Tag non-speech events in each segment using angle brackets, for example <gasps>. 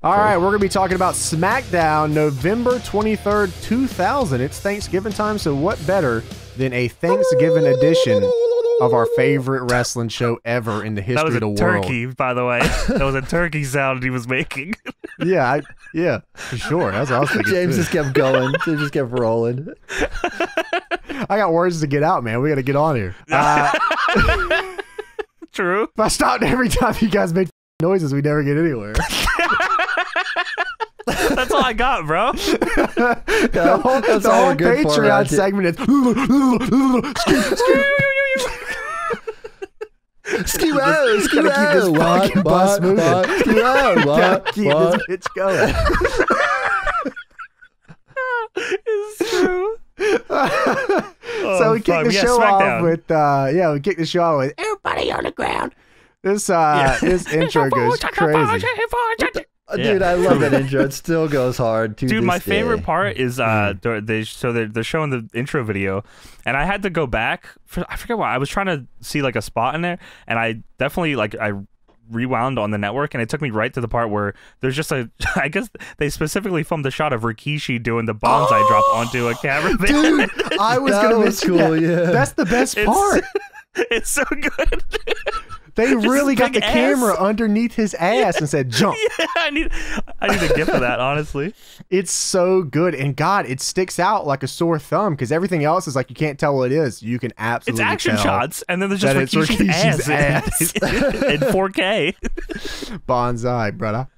All right, we're going to be talking about SmackDown November 23rd, 2000. It's Thanksgiving time, so what better than a Thanksgiving edition of our favorite wrestling show ever in the history That was of the a world? turkey, by the way. that was a <laughs> turkey sound he was making. <laughs> Yeah, I, yeah, for sure. That's what I was thinking. James too. just kept going. <laughs> James just kept rolling. I got words to get out, man. We got to get on here. Uh, True. if I stopped every time you guys made noises, we never get anywhere. <laughs> That's all I got, bro. <laughs> the whole, That's the whole we're good for, Patreon segment is. <laughs> Ski row, Gotta ski keep this row. What, bus moving. row, Gotta what, keep what. this bitch going. it's true. so we kick the Yeah, show off with uh yeah we kick the show off with everybody on the ground this uh this intro goes crazy Dude, Yeah. I love that <laughs> intro. It still goes hard. To Dude, this my day. favorite part is uh, Mm. they're- they so they're, they're showing the intro video, and I had to go back. For, I forget why. I was trying to see like a spot in there, and I definitely like I rewound on the network, and it took me right to the part where there's just a. <laughs> I guess they specifically filmed the shot of Rikishi doing the Banzai drop <gasps> onto a camera. dude <laughs> I was That gonna was mention cool, that. yeah. that's the best It's- part it's so good. They <laughs> really got the ass. camera underneath his <laughs> ass and said jump <laughs> yeah, I need I need a gift of that. Honestly, it's so good and god it sticks out like a sore thumb because everything else is like you can't tell what it is you can absolutely it's action shots, and then there's just Rikishi's, Rikishi's ass. in 4K. Banzai brother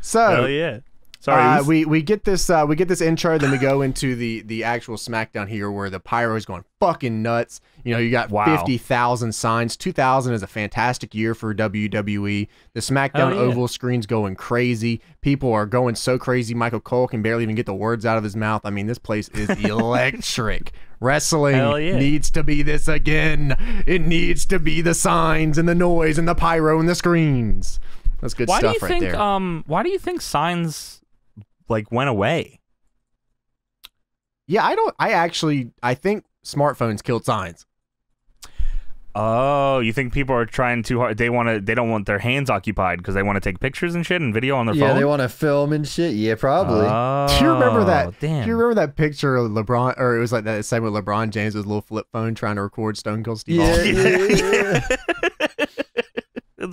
so Oh yeah. Sorry, uh, we we get this uh, we get this intro, then we go <laughs> into the the actual SmackDown here, where the pyro is going fucking nuts. You know, you got Wow. fifty thousand signs. Two thousand is a fantastic year for WWE. The SmackDown Hell yeah. oval screen's going crazy. People are going so crazy. Michael Cole can barely even get the words out of his mouth. I mean, this place is <laughs> electric. Wrestling yeah. needs to be this again. It needs to be the signs and the noise and the pyro and the screens. That's good why do stuff you right think there. um why do you think signs like went away? Yeah, I don't. I actually, I think smartphones killed signs. Oh, you think people are trying too hard? They want to. They don't want their hands occupied because they want to take pictures and shit and video on their Yeah, phone. Yeah, they want to film and shit. Yeah, probably. Oh, Do you remember that? Damn. Do you remember that picture of LeBron, or it was like that segment with LeBron James with a little flip phone trying to record Stone Cold Steve yeah, Austin? yeah, yeah. <laughs>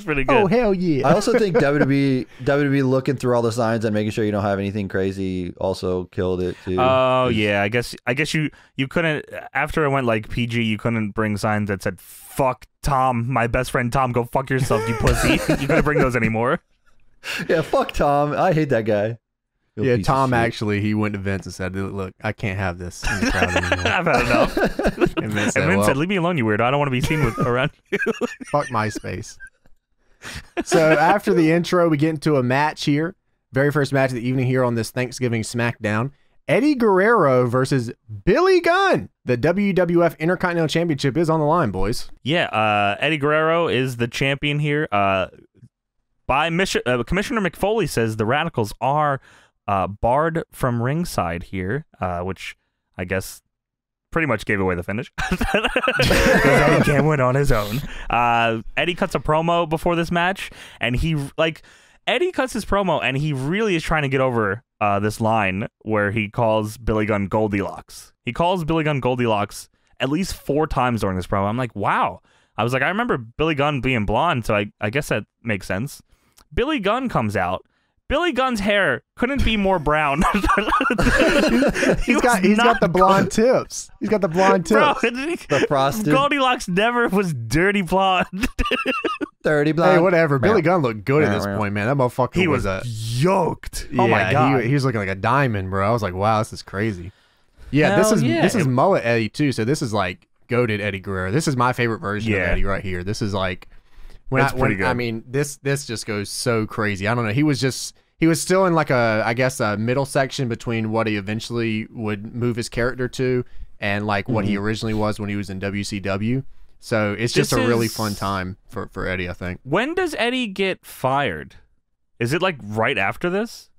That's pretty oh, good. Oh hell yeah! I also think WWE <laughs> WWE looking through all the signs and making sure you don't have anything crazy also killed it too. Oh yeah, I guess I guess you you couldn't after it went like PG, you couldn't bring signs that said "fuck Tom, my best friend Tom, go fuck yourself, you pussy." <laughs> you couldn't bring those anymore. yeah, fuck Tom. I hate that guy. You yeah, Tom actually he went to Vince and said, "Look, I can't have this in the crowd anymore." <laughs> I've had enough. and Vince And said, Vince well, said, "Leave me alone, you weirdo. I don't want to be seen with around you." "Fuck MySpace." So after the intro, we get into a match here. Very first match of the evening here on this Thanksgiving SmackDown. Eddie Guerrero versus Billy Gunn. The WWF Intercontinental Championship is on the line, boys. Yeah, uh, Eddie Guerrero is the champion here. Uh, by uh, Commissioner Mick Foley says the Radicals are uh, barred from ringside here, uh, which I guess pretty much gave away the finish <laughs> Eddie <laughs> can't on his own. Uh, Eddie cuts a promo before this match, and he like Eddie cuts his promo, and he really is trying to get over uh, this line where he calls Billy Gunn Goldilocks. He calls Billy Gunn Goldilocks at least four times during this promo. I'm like, wow. I was like, I remember Billy Gunn being blonde, so I, I guess that makes sense. Billy Gunn comes out. Billy Gunn's hair couldn't be more brown. <laughs> He He's got he's got the blonde tips. He's got the blonde Bro, tips. The frosted Goldilocks never was dirty blonde. thirty blonde. Hey, whatever. Billy Gunn looked good at this Meow, meow. point, man. That motherfucker he was, was a yoked. yeah, oh my god. He, he was looking like a diamond, bro. I was like, wow, this is crazy. Yeah, this is yeah. this is mullet Eddie too. So this is like goaded Eddie Guerrero. This is my favorite version of Eddie right here. This is like when It's I, when, pretty I mean this this just goes so crazy. I don't know. He was just he was still in like a I guess a middle section between what he eventually would move his character to and like what he originally was when he was in WCW. So it's just This a really is- fun time for for Eddie. I think. when does Eddie get fired? Is it like right after this?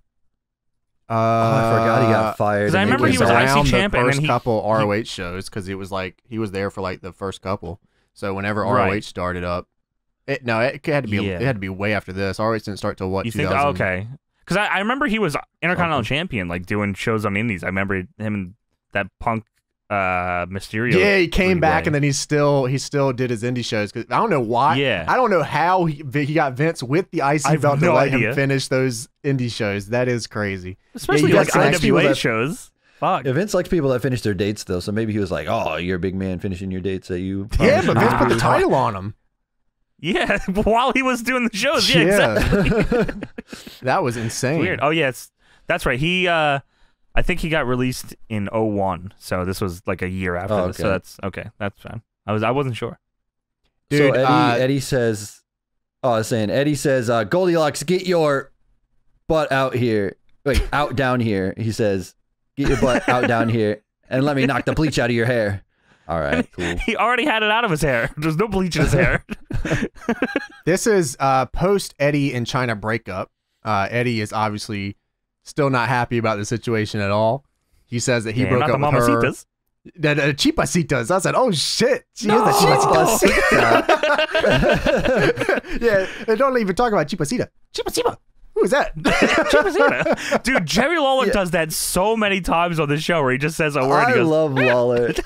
Uh, Oh, I forgot he got fired. 'Cause I and remember they he was back. IC around champ the and then first he- couple he- ROH shows because it was like he was there for like the first couple. So whenever Right. ROH started up, it no, it had to be Yeah. it had to be way after this. ROH didn't start till what? You think? Oh, okay. because I, I remember he was Intercontinental Champion, like doing shows on Indies. I remember him and that Punk uh Mysterio. Yeah, he came back three-way. and then he still he still did his indie shows because I don't know why. Yeah. I don't know how he, he got Vince with the IC I have belt to no let idea. him finish those indie shows. That is crazy. especially you like got some people IWA that- shows. Fuck. Yeah, Vince likes people that finish their dates though, so maybe he was like, "Oh, you're a big man finishing your dates that you." Yeah, but Vince put the title on him. Yeah, <laughs> while he was doing the shows. Yeah, exactly. <laughs> that was insane. Weird. Oh yeah, it's, that's right. He uh I think he got released in 01, so this was like a year after Oh, this. So that's okay. That's fine. I was I wasn't sure. so Dude, Eddie, uh, Eddie says, "Oh, I was saying Eddie says, uh, Goldilocks, get your butt out here. Wait, out down here." He says, "Get your butt out down here, and let me knock the bleach out of your hair." All right, cool. He already had it out of his hair. <laughs> There's no bleach in his hair. <laughs> This is uh, post Eddie and Chyna breakup. Uh, Eddie is obviously still not happy about the situation at all. He says that he Yeah, broke not up the with her. mamacitas. That uh, Chipasitas. I said, oh shit, she No! is the Chipasita. <laughs> yeah, and don't even talk about Chipasita. Chipasita. Who is that? Chipasita. <laughs> Dude, Jerry Lawler Yeah. does that so many times on the show where he just says a word. I he goes, love Lawler. <laughs>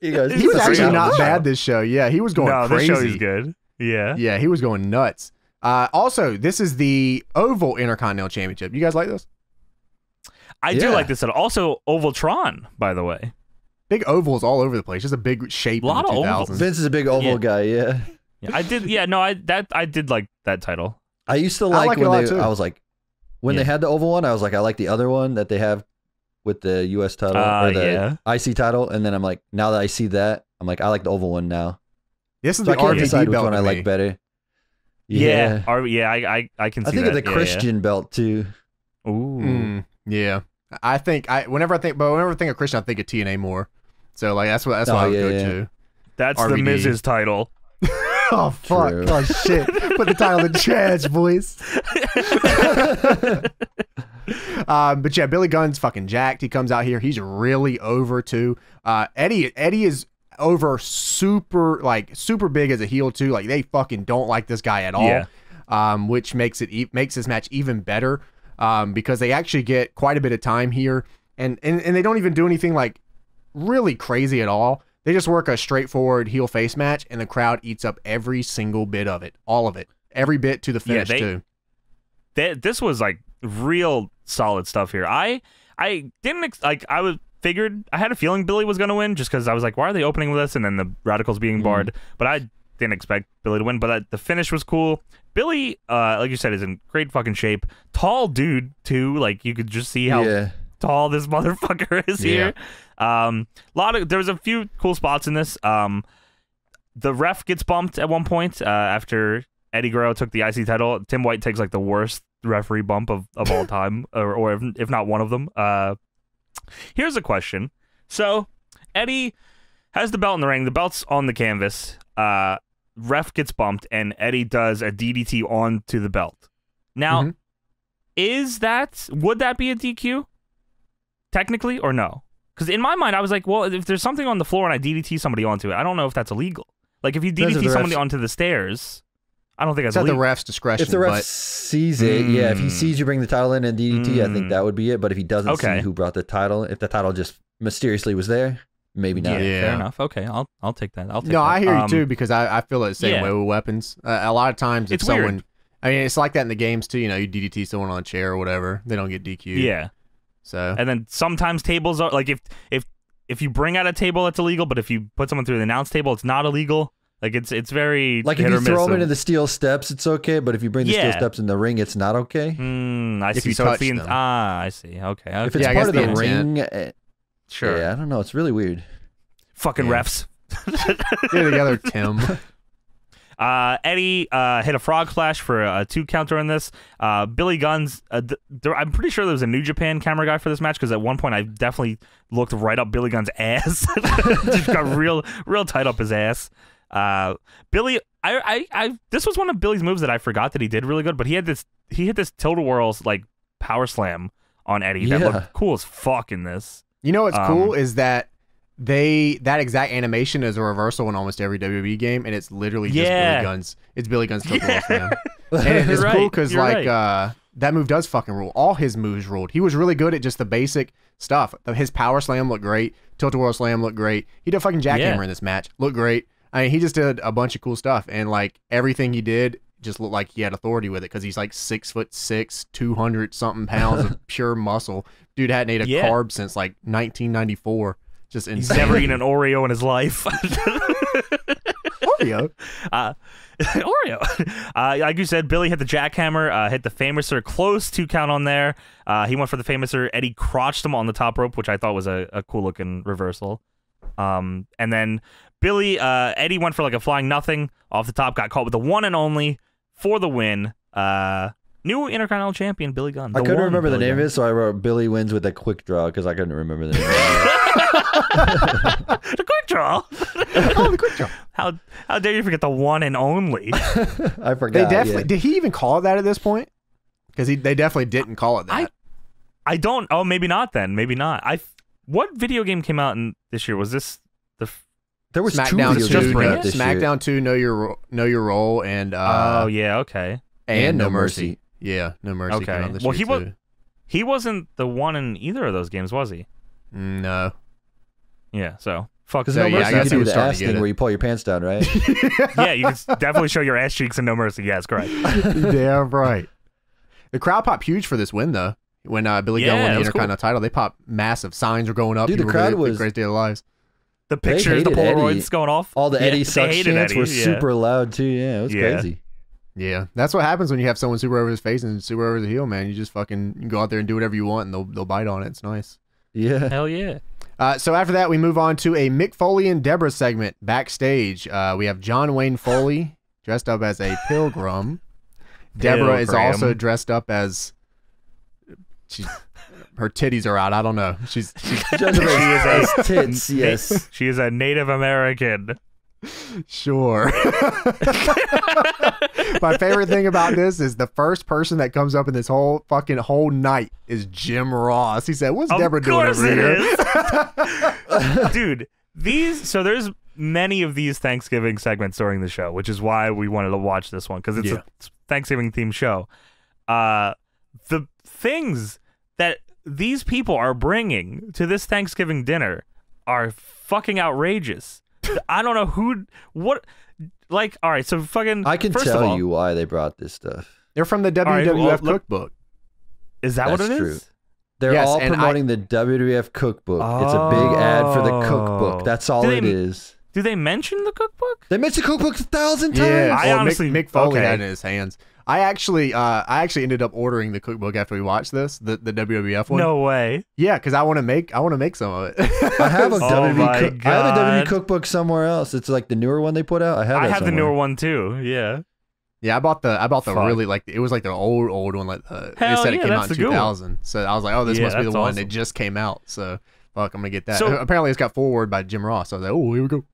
He goes, he was "He's actually not show." bad this show. Yeah, he was going "No, crazy. this show is good." Yeah. Yeah, he was going nuts. Uh, also, this is the Oval Intercontinental Championship. You guys like this? I do like this. At also, Ovaltron, by the way. Big ovals all over the place. Just a big shape Lot in the of ovals. 2000s. Vince is a big oval Yeah. guy. Yeah, Yeah, I did. Yeah, no, I that I did like that title. I used to like, like when they. too. I was like, when they had the oval one, I was like, I like the other one that they have with the U.S. title Uh, or the yeah. IC title, and then I'm like, now that I see that, I'm like, I like the oval one now. This is So I the can't RVD decide which belt one I like better. Yeah, Or- yeah, I, I I can see I think that. of the Yeah, Christian belt too. Yeah. Ooh. Mm, yeah, I think I whenever I think, but whenever I think of Christian, I think of TNA more. So like that's what that's Oh, what I would go yeah. to. That's the RVD. Miz's title. <laughs> oh fuck! True. Oh shit! Put the title in the trash, boys. <laughs> um, but yeah, Billy Gunn's fucking jacked. He comes out here. He's really over too. Uh, Eddie Eddie is over super like super big as a heel too. Like they fucking don't like this guy at all. Yeah. Um, which makes it e- makes this match even better. Um, because they actually get quite a bit of time here, and and and they don't even do anything like really crazy at all. They just work a straightforward heel face match, and the crowd eats up every single bit of it, all of it, every bit to the finish Yeah, finish they- too. That this was like real solid stuff here. I I didn't ex- like I was figured I had a feeling Billy was gonna win just because I was like, why are they opening with this? And then the Radicals being barred, but I didn't expect Billy to win. But uh, the finish was cool. Billy, uh, like you said, is in great fucking shape. Tall dude too. Like you could just see how yeah, tall this <laughs> motherfucker is Yeah. here. Um, lot of there was a few cool spots in this. Um, the ref gets bumped at one point uh, after Eddie Guerrero took the IC title. Tim White takes like the worst referee bump of, of all <laughs> time, or, or if, if not one of them. Uh, here's a question. So Eddie has the belt in the ring. The belt's on the canvas. Uh, ref gets bumped, and Eddie does a DDT onto the belt. Now, Mhm. is that would that be a DQ? Technically, or no? Because in my mind, I was like, well, if there's something on the floor and I DDT somebody onto it, I don't know if that's illegal. Like if you Depends if DDT the somebody refs- onto the stairs, I don't think that's It's at the illegal. ref's discretion. if the ref but sees it, yeah, if he Mm. sees you bring the title in and DDT, I think Mm. that would be it. But if he doesn't Okay. see who brought the title, if the title just mysteriously was there, maybe not. Yeah. fair enough. Okay, I'll I'll take that. I'll take no, that. I hear Um, you too because I, I feel it the same yeah. way with weapons. Uh, a lot of times, if It's weird. someone, I mean, it's like that in the games too. You know, you DDT someone on a chair or whatever, they don't get DQ. Yeah, So and then sometimes tables are like if if if you bring out a table, that's illegal. But if you put someone through the announce table, it's not illegal. Like it's it's very Like if you throw them into the steel steps, it's okay. But if you bring the steel steps in the ring, it's not okay. Mm, I If see. you So it's the touch them. ah, I see. Okay, okay. If it's Yeah, part of the, the ring, eh, sure. yeah, I don't know. It's really weird. Fucking Yeah. refs. get it together, Tim. Uh, Eddie uh, hit a frog splash for a two counter in this. Uh, Billy Gunn's, uh, th- there, I'm pretty sure there was a New Japan camera guy for this match because at one point I definitely looked right up Billy Gunn's ass. <laughs> Just got real, real tight up his ass. Uh, Billy, I, I, I, this was one of Billy's moves that I forgot that he did really good. But he had this, he hit this total whirls like power slam on Eddie that Yeah. looked cool as fuck in this. You know what's Um, cool is that they that exact animation is a reversal in almost every WWE game, and it's literally just Yeah. Billy Gunn's. It's Billy Gunn's total yeah. slam, <laughs> and it's You're cool because like right. uh that move does fucking rule. All his moves ruled. He was really good at just the basic stuff. His power slam looked great. Tilt a whirl slam looked great. He did a fucking jackhammer Yeah. in this match. Looked great. I mean, he just did a bunch of cool stuff, and like everything he did just looked like he had authority with it because he's like six foot six, two hundred something pounds of <laughs> pure muscle. Dude hadn't ate a Yeah. carb since like 1994. Just He's never eaten an Oreo in his life. <laughs> Oreo. uh, <laughs> Oreo. Uh, like you said, Billy hit the jackhammer, uh, hit the Fameasser close to count on there. Uh, he went for the Fameasser. Eddie crotched him on the top rope, which I thought was a, a cool looking reversal. Um, and then Billy, uh, Eddie went for like a flying nothing off the top, got caught with the one and only for the win. Uh, new Intercontinental Champion Billy Gunn. I couldn't one remember the name Gunn. of it, so I wrote Billy wins with a quick draw because I couldn't remember the name. <laughs> of the quick draw. <laughs> oh, the quick draw. How how dare you forget the one and only? <laughs> I forgot. They yeah. definitely did. He even call it that at this point? Because he they definitely didn't call it that. I- I don't. Oh, maybe not. Then maybe not. I. What video game came out in this year? Was this the? There was two SmackDown video two, games Just coming Bring out year. SmackDown two, know your know your role, and uh, oh yeah. Okay. and, No Mercy. Yeah, No Mercy. Okay. came out this Well, year he wa- too. He wasn't the one in either of those games, was he? No. Yeah. So fuck. Because So, no yeah, I mercy, guess you he do was the ass thing where you pull your pants down, right? <laughs> yeah, you can definitely show your ass cheeks in No Mercy. Yeah, Yes, correct. <laughs> Damn right. The crowd popped huge for this win though. When uh, Billy Gunn Yeah, won the was Intercontinental title, they popped massive. Signs were going up. Dude, the crowd really- was- greatest day of lives. The pictures, the Polaroids Eddie. going off. All the Yeah, Eddie they sucks chants Eddie, were yeah. super loud too. Yeah, it was Yeah. crazy. Yeah, that's what happens when you have someone super over his face and super over the heel, man. You just fucking go out there and do whatever you want, and they'll they'll bite on it. It's nice. Yeah. Hell yeah. Uh, so after that, we move on to a Mick Foley and Deborah segment backstage. Uh, we have John Wayne Foley <laughs> dressed up as a pilgrim. Deborah is also dressed up as she's her titties are out. I don't know. She's she's She is a- as <laughs> tits, yes. She is a Native American. Sure. My favorite thing about this is the first person that comes up in this whole fucking whole night is Jim Ross. He said, "What's Of Deborah doing over here?" <laughs> Dude, these so there's many of these Thanksgiving segments during the show, which is why we wanted to watch this one because it's Yeah. a Thanksgiving themed show. Uh, the things that these people are bringing to this Thanksgiving dinner are fucking outrageous. I don't know who, what, like, all right, so fucking. I can first of tell all, you why they brought this stuff. They're from the WWF right, well, let- cookbook. is that what it That's is? true. They're Yes, all and I- promoting the WWF cookbook. It's a big ad for the Oh. cookbook. That's all Do it they- is. Do they mention the cookbook? They mentioned cookbook a thousand times. Yeah, I well, Mick- honestly- Mick, Foley okay. had it in his hands. I actually, uh, I actually ended up ordering the cookbook after we watched this, the the WWF one. No way. yeah, because I want to make, I want to make some of it. I have a <laughs> Oh WWE. my cook- I have a WWE cookbook somewhere else. It's like the newer one they put out. I have. I that have the newer one too. Yeah. yeah, I bought the, I bought the Fuck. really like, it was like the old old one. Like uh, they Hell said it came out in 2000. So I was like, oh, this Yeah, must be the that's one awesome. that just came out. So fuck, I'm gonna get that. So- <laughs> Apparently, it's got forward by Jim Ross. So I was like, oh, here we go.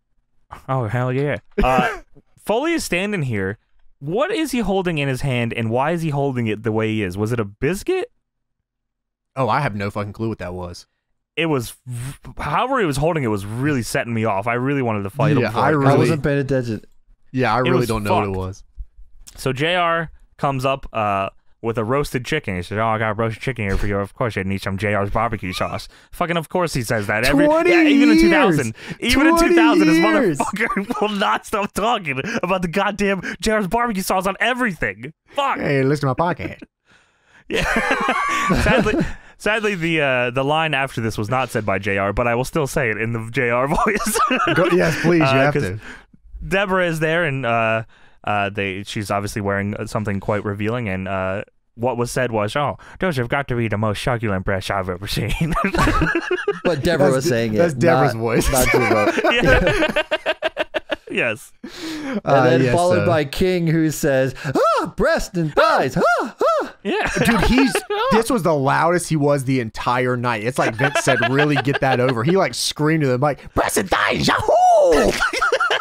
Oh hell yeah. Uh, <laughs> Foley is standing here. What is he holding in his hand, and why is he holding it the way he is? Was it a biscuit? Oh, I have no fucking clue what that was. It was, however he was holding it was really setting me off. I really wanted to fight Yeah, him. for I it. I really- wasn't paying attention. Yeah, I really don't know what it was. So Jr. comes up uh, with a roasted chicken. He says, "Oh, I got roasted chicken here for you. Of course, you need some Jr.'s barbecue sauce." Fucking, of course, he says that. Every 20 yeah, even in 2000, even in 20 2000, this years. motherfucker <laughs> will not stop talking about the goddamn Jr.'s barbecue sauce on everything. Fuck. Hey, listen to my podcast. <laughs> Yeah. <laughs> sadly, sadly, the uh, the line after this was not said by Jr. But I will still say it in the Jr. voice. Go, yes, please, you Uh, have to. Deborah is there, and uh, uh, they she's obviously wearing uh, something quite revealing. And uh, what was said was, "Oh, those have got to be the most succulent breasts I've ever seen." <laughs> But Deborah That's was De- saying it. that's Deborah's not- voice. Not Jimbo. <laughs> <laughs> Yeah. yes. And Uh, then yes, followed uh, by King, who says, "Ah, breast and thighs." Ah, ah. Yeah. Dude, he's this was the loudest he was the entire night. It's like Vince said, really get that over. He like screamed to the mic, "Breast and thighs, yahoo!"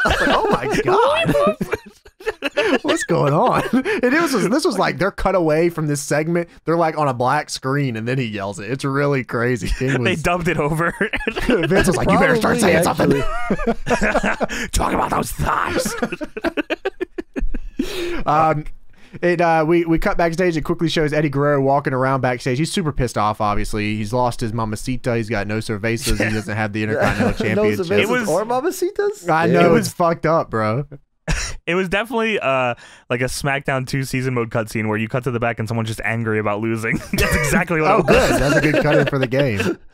Like, oh my god, <laughs> what's going on? <laughs> And it was this was like they're cut away from this segment. They're like on a black screen, and then he yells it. It's really crazy. King <laughs> they was, dubbed it over. Vince was like, "You better start Probably, saying something." Talk about those thighs. Um, it uh, we we cut backstage. It quickly shows Eddie Guerrero walking around backstage. He's super pissed off. Obviously, he's lost his mamacita. He's got no cervezas. He doesn't have the Intercontinental no Championship. cervezas It was- or mamacitas. I know It it's fucked up, bro. <laughs> It was definitely uh like a SmackDown 2 season mode cutscene where you cut to the back and someone's just angry about losing. <laughs> That's exactly what Oh, it was. good. That's a good cut in for the game. <laughs>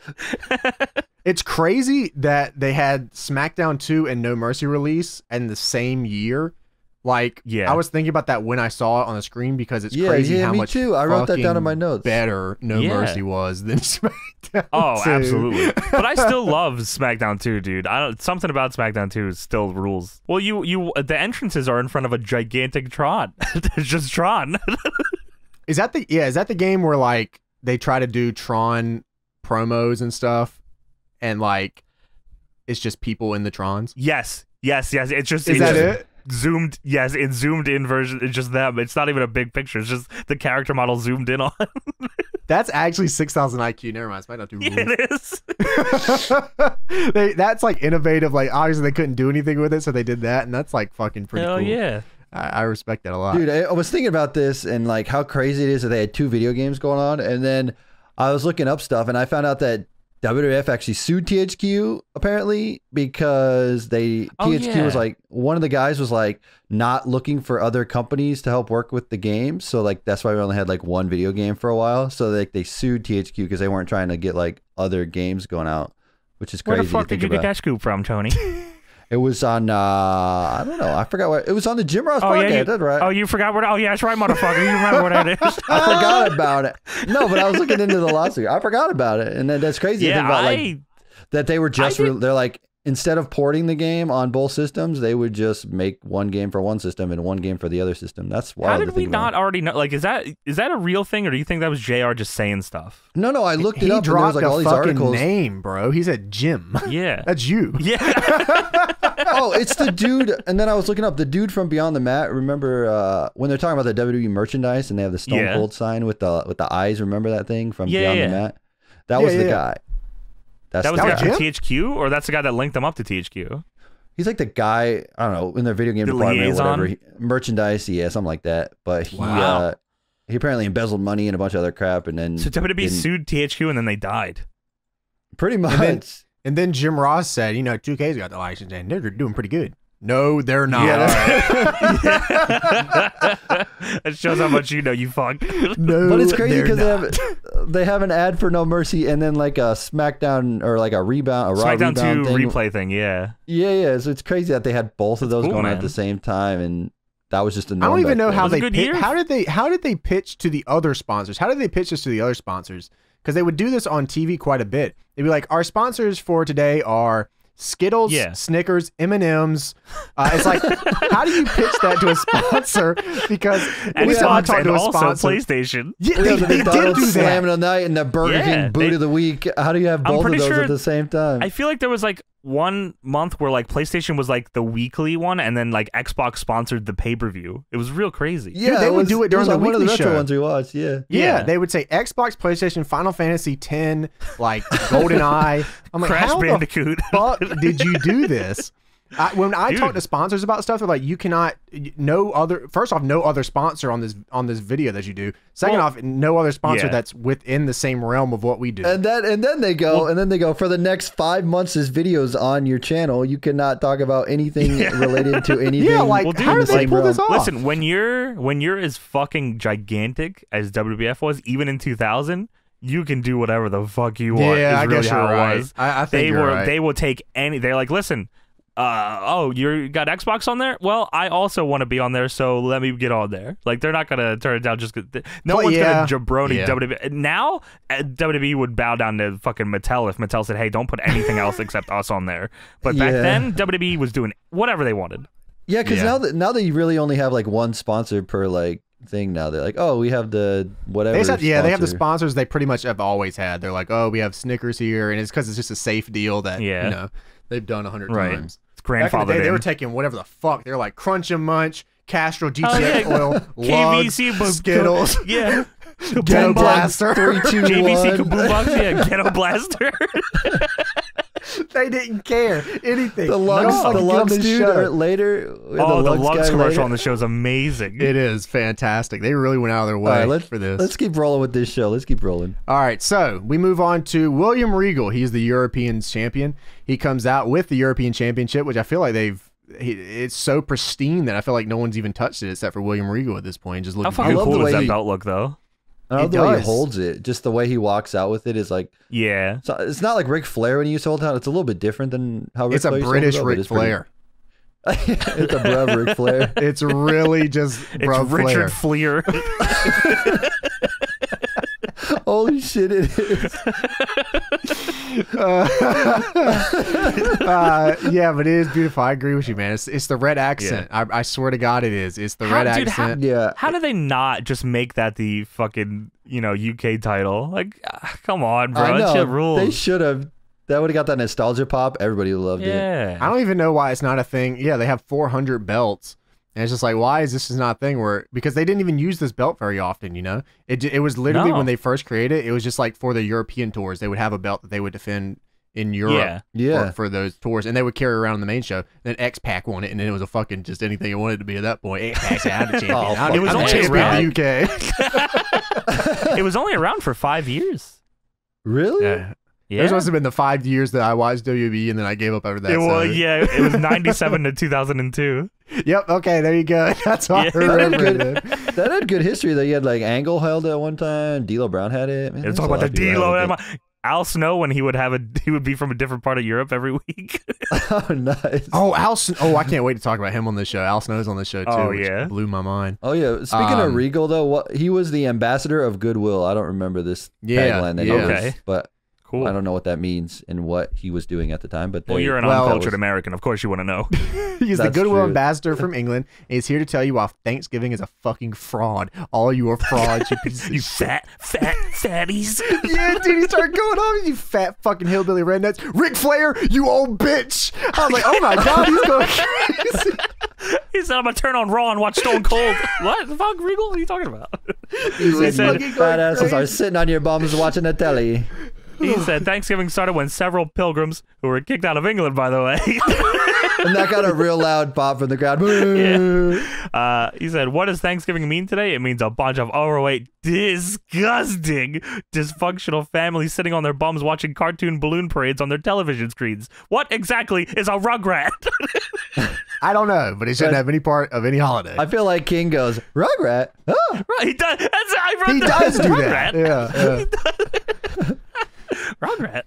It's crazy that they had SmackDown 2 and No Mercy release in the same year. Like, Yeah. I was thinking about that when I saw it on the screen because it's Yeah, crazy yeah, how me much too. I wrote that down in my notes. Better No Yeah. Mercy was than <laughs> SmackDown. Oh, 2. absolutely. But I still <laughs> love SmackDown 2, dude. I don't something about SmackDown 2 still rules. Well, you you the entrances are in front of a gigantic Tron. <laughs> It's just Tron. Is that the yeah? Is that the game where like they try to do Tron promos and stuff, and like it's just people in the Trons? yes. Yes, yes. It's just Is it's that just it? Zoomed, yes, it's zoomed in version. It's just them. It's not even a big picture. It's just the character model zoomed in on. <laughs> That's actually six thousand IQ. Never mind. It's might not do rules. it is. <laughs> they, that's like innovative. Like obviously they couldn't do anything with it, so they did that, and that's like fucking pretty Hell cool. yeah. I, I respect that a lot. Dude, I, I was thinking about this and like how crazy it is that they had two video games going on, and then I was looking up stuff and I found out that WWF actually sued THQ apparently because they Oh, THQ was like one of the guys was like not looking for other companies to help work with the game, so like that's why we only had like one video game for a while. So like they sued THQ because they weren't trying to get like other games going out, which is Where crazy. the fuck to think did you about. get that scoop from, Tony? <laughs> It was on uh I don't know. I forgot what it was on the Jim Ross Oh, podcast. yeah, you- that's right. oh, you forgot what? Oh, yeah, that's right, motherfucker. You remember what that is? <laughs> I forgot <laughs> about it. No, but I was looking into the lawsuit. I forgot about it, and then that's crazy yeah, think about, I. like that they were just re- they're like instead of porting the game on both systems, they would just make one game for one system and one game for the other system. That's wild. how to did we think about. not already know? Like, is that is that a real thing, or do you think that was Jr. just saying stuff? No, no, I looked he it up. and there was dropped like a all these fucking articles. name, bro. He said Jim. Yeah. <laughs> That's you. <laughs> yeah. <laughs> oh, it's the dude. And then I was looking up the dude from Beyond the Mat. Remember uh, when they're talking about the WWE merchandise and they have the Stone Yeah. Cold sign with the with the eyes? Remember that thing from Yeah, Beyond yeah. the Mat? That Yeah, was the yeah. guy. That's That was the the guy was from THQ, or that's the guy that linked them up to THQ. He's like the guy, I don't know, in their video game The department liaison? or whatever. He, merchandise, yeah, something like that. But he Wow. uh he apparently embezzled money and a bunch of other crap and then So WWE sued THQ, and then they died. pretty much. then- And then Jim Ross said, you know, 2K's got the license and they're doing pretty good. No, they're not. Yeah, <laughs> it shows how much you know, you fuck. no, <laughs> but it's crazy because they have <laughs> they have an ad for No Mercy and then like a SmackDown or like a rebound, a Raw SmackDown 2 rebound thing. replay thing, yeah. Yeah, yeah. So it's crazy that they had both of those cool, going on at the same time, and that was just a. I norm don't even know how they good how did they how did they pitch to the other sponsors? How did they pitch this to the other sponsors? Because they would do this on TV quite a bit. They'd be like, "Our sponsors for today are Skittles, Yeah. Snickers, M and M's." Uh, it's like, how do you pitch that to a sponsor? Because <laughs> every time I Xbox talk and to a also sponsor, PlayStation. yeah, Yeah, they, the they did McDonald's do Slam of that. the night and the Burger Yeah, King Boot they- of the Week. How do you have both of those sure- at the same time? I feel like there was like one month where like PlayStation was like the weekly one, and then like Xbox sponsored the pay per view. It was real crazy. yeah, they would was- do it during was the on one of the retro show. ones we watched. Yeah. Yeah, Yeah. they would say Xbox, PlayStation, Final Fantasy X, like Golden Eye. I'm like, Crash how the Bandicoot. fuck did you do this? <laughs> I, when I Dude. talk to sponsors about stuff, they're like, "You cannot, no other. First off, no other sponsor on this on this video that you do. Second Well, off, no other sponsor yeah. that's within the same realm of what we do. And then and then they go and then they go for the next five months. This videos on your channel. You cannot talk about anything <laughs> related to anything. yeah, like Well, dude, how in did the they same pull this off? Listen, when you're when you're as fucking gigantic as WWF was, even in 2000, you can do whatever the fuck you want. yeah, is I really guess how you're it right. I, I think They you're were right. they will take any. They're like, listen. Uh, oh, you got Xbox on there? Well, I also want to be on there, so let me get on there. Like they're not gonna turn it down just 'cause no Well, one's yeah. gonna jabroni Yeah. WWE. Now uh, WWE would bow down to fucking Mattel if Mattel said, "Hey, don't put anything else except us on there." But back Yeah. then, WWE was doing whatever they wanted. Yeah, because Yeah. now that now that you really only have like one sponsor per like thing now. They're like, oh, we have the whatever. They said, yeah, they have the sponsors they pretty much have always had. They're like, oh, we have Snickers here, and it's because it's just a safe deal that Yeah. you know they've done a hundred Right. times. It's Back in the day, they were taking whatever the fuck. They're like Crunch and Munch, Castrol, GTX Oh, yeah. oil, Lugz, KVC, bu- Skittles, yeah, Ghetto Kaboom Blaster. Three, two, JVC one. Kaboom Box, yeah, <laughs> Ghetto Blaster. <laughs> <laughs> they didn't care anything. The No Lux, one the could Lux dude show. or later. oh, the, Lux Lux guy commercial later. on the show is amazing. <laughs> It is fantastic. They really went out of their way All right, let's, for this. Let's keep rolling with this show. Let's keep rolling. All right, so we move on to William Regal. He's the European champion. He comes out with the European Championship, which I feel like they've. He, it's so pristine that I feel like no one's even touched it except for William Regal at this point. Just How looking fucking cool the does way that he- belt look, though? I love It the way he holds it. Just the way he walks out with it is like. Yeah. So it's not like Ric Flair when he used to hold it out. It's a little bit different than how Ric It's a Flair used to hold it British Ric it's pretty- Flair. <laughs> it's a bruv Ric Flair. <laughs> It's really just It's bro Richard Flair. Fleer. <laughs> Holy shit! It is. Uh, uh, <laughs> yeah, but it is beautiful. I agree with you, man. It's, it's the red accent. I, I swear to God, it is. It's the How- red dude, how- accent. Yeah. How do they not just make that the fucking you know UK title? Like, ah, come on, bro. I That shit know. rules. They should have. That would have got that nostalgia pop. Everybody loved it. yeah. I don't even know why it's not a thing. Yeah, they have 400 belts. And it's just like, why is this is not a thing where because they didn't even use this belt very often, you know? It it was literally No. when they first created it, it was just like for the European tours, they would have a belt that they would defend in Europe Yeah. Yeah. for, for those tours, and they would carry around on the main show. Then X Pac won it, and then it was a fucking just anything it wanted to be at that point. X Pac's out of <laughs> champion. Oh, I'm- fuck. It was I'm only champion of the UK. <laughs> <laughs> it was only around for five years. Really? yeah. Yeah. Those must have been the five years that I watched WWE, and then I gave up after that. it was, so- yeah, it was <laughs> 97 to 2002. Yep. Okay. There you go. <laughs> That's all Yeah. I remember. Good. That had good history. Though you had like Angle held it at one time. D'Lo Brown had it. Man, Let's talk about the of people that D-Lo. had it Al Snow when he would have a he would be from a different part of Europe every week. <laughs> oh, nice. Oh, Al. Sn- Oh, I can't wait to talk about him on this show. Al Snow's on this show too. Oh, which yeah? blew my mind. Oh yeah. Speaking Um, of Regal though, what he was the ambassador of goodwill. I don't remember this Yeah, tagline that yeah. he was, Okay. but cool. I don't know what that means and what he was doing at the time. But well, you're an Well- uncultured American. Of course, you want to know. <laughs> He's the Goodwill true. ambassador from <laughs> England. And he's here to tell you why Thanksgiving is a fucking fraud. All <laughs> you are frauds, you pieces you shit. fat, fat fatties. Yeah, dude, he started going on. You fat fucking hillbilly rednecks. Ric Flair, you old bitch. I was like, oh my god, he's going crazy. he said, "I'm gonna turn on Raw and watch Stone Cold." what the fuck, Regal? What are you talking about? he said- said, fucking fat asses are sitting on your bums watching the telly. He said Thanksgiving started when several pilgrims, who were kicked out of England, by the way, <laughs> And that got a real loud pop from the crowd. <laughs> uh, he said, "What does Thanksgiving mean today? It means a bunch of overweight, disgusting, dysfunctional families sitting on their bums watching cartoon balloon parades on their television screens. What exactly is a rugrat?" <laughs> I don't know, but it shouldn't But- have any part of any holiday. I feel like King goes, Rugrat. Oh. right? He does. That's, I wrote he that. does do that. Rugrat. Yeah. yeah. <laughs> Rugrat.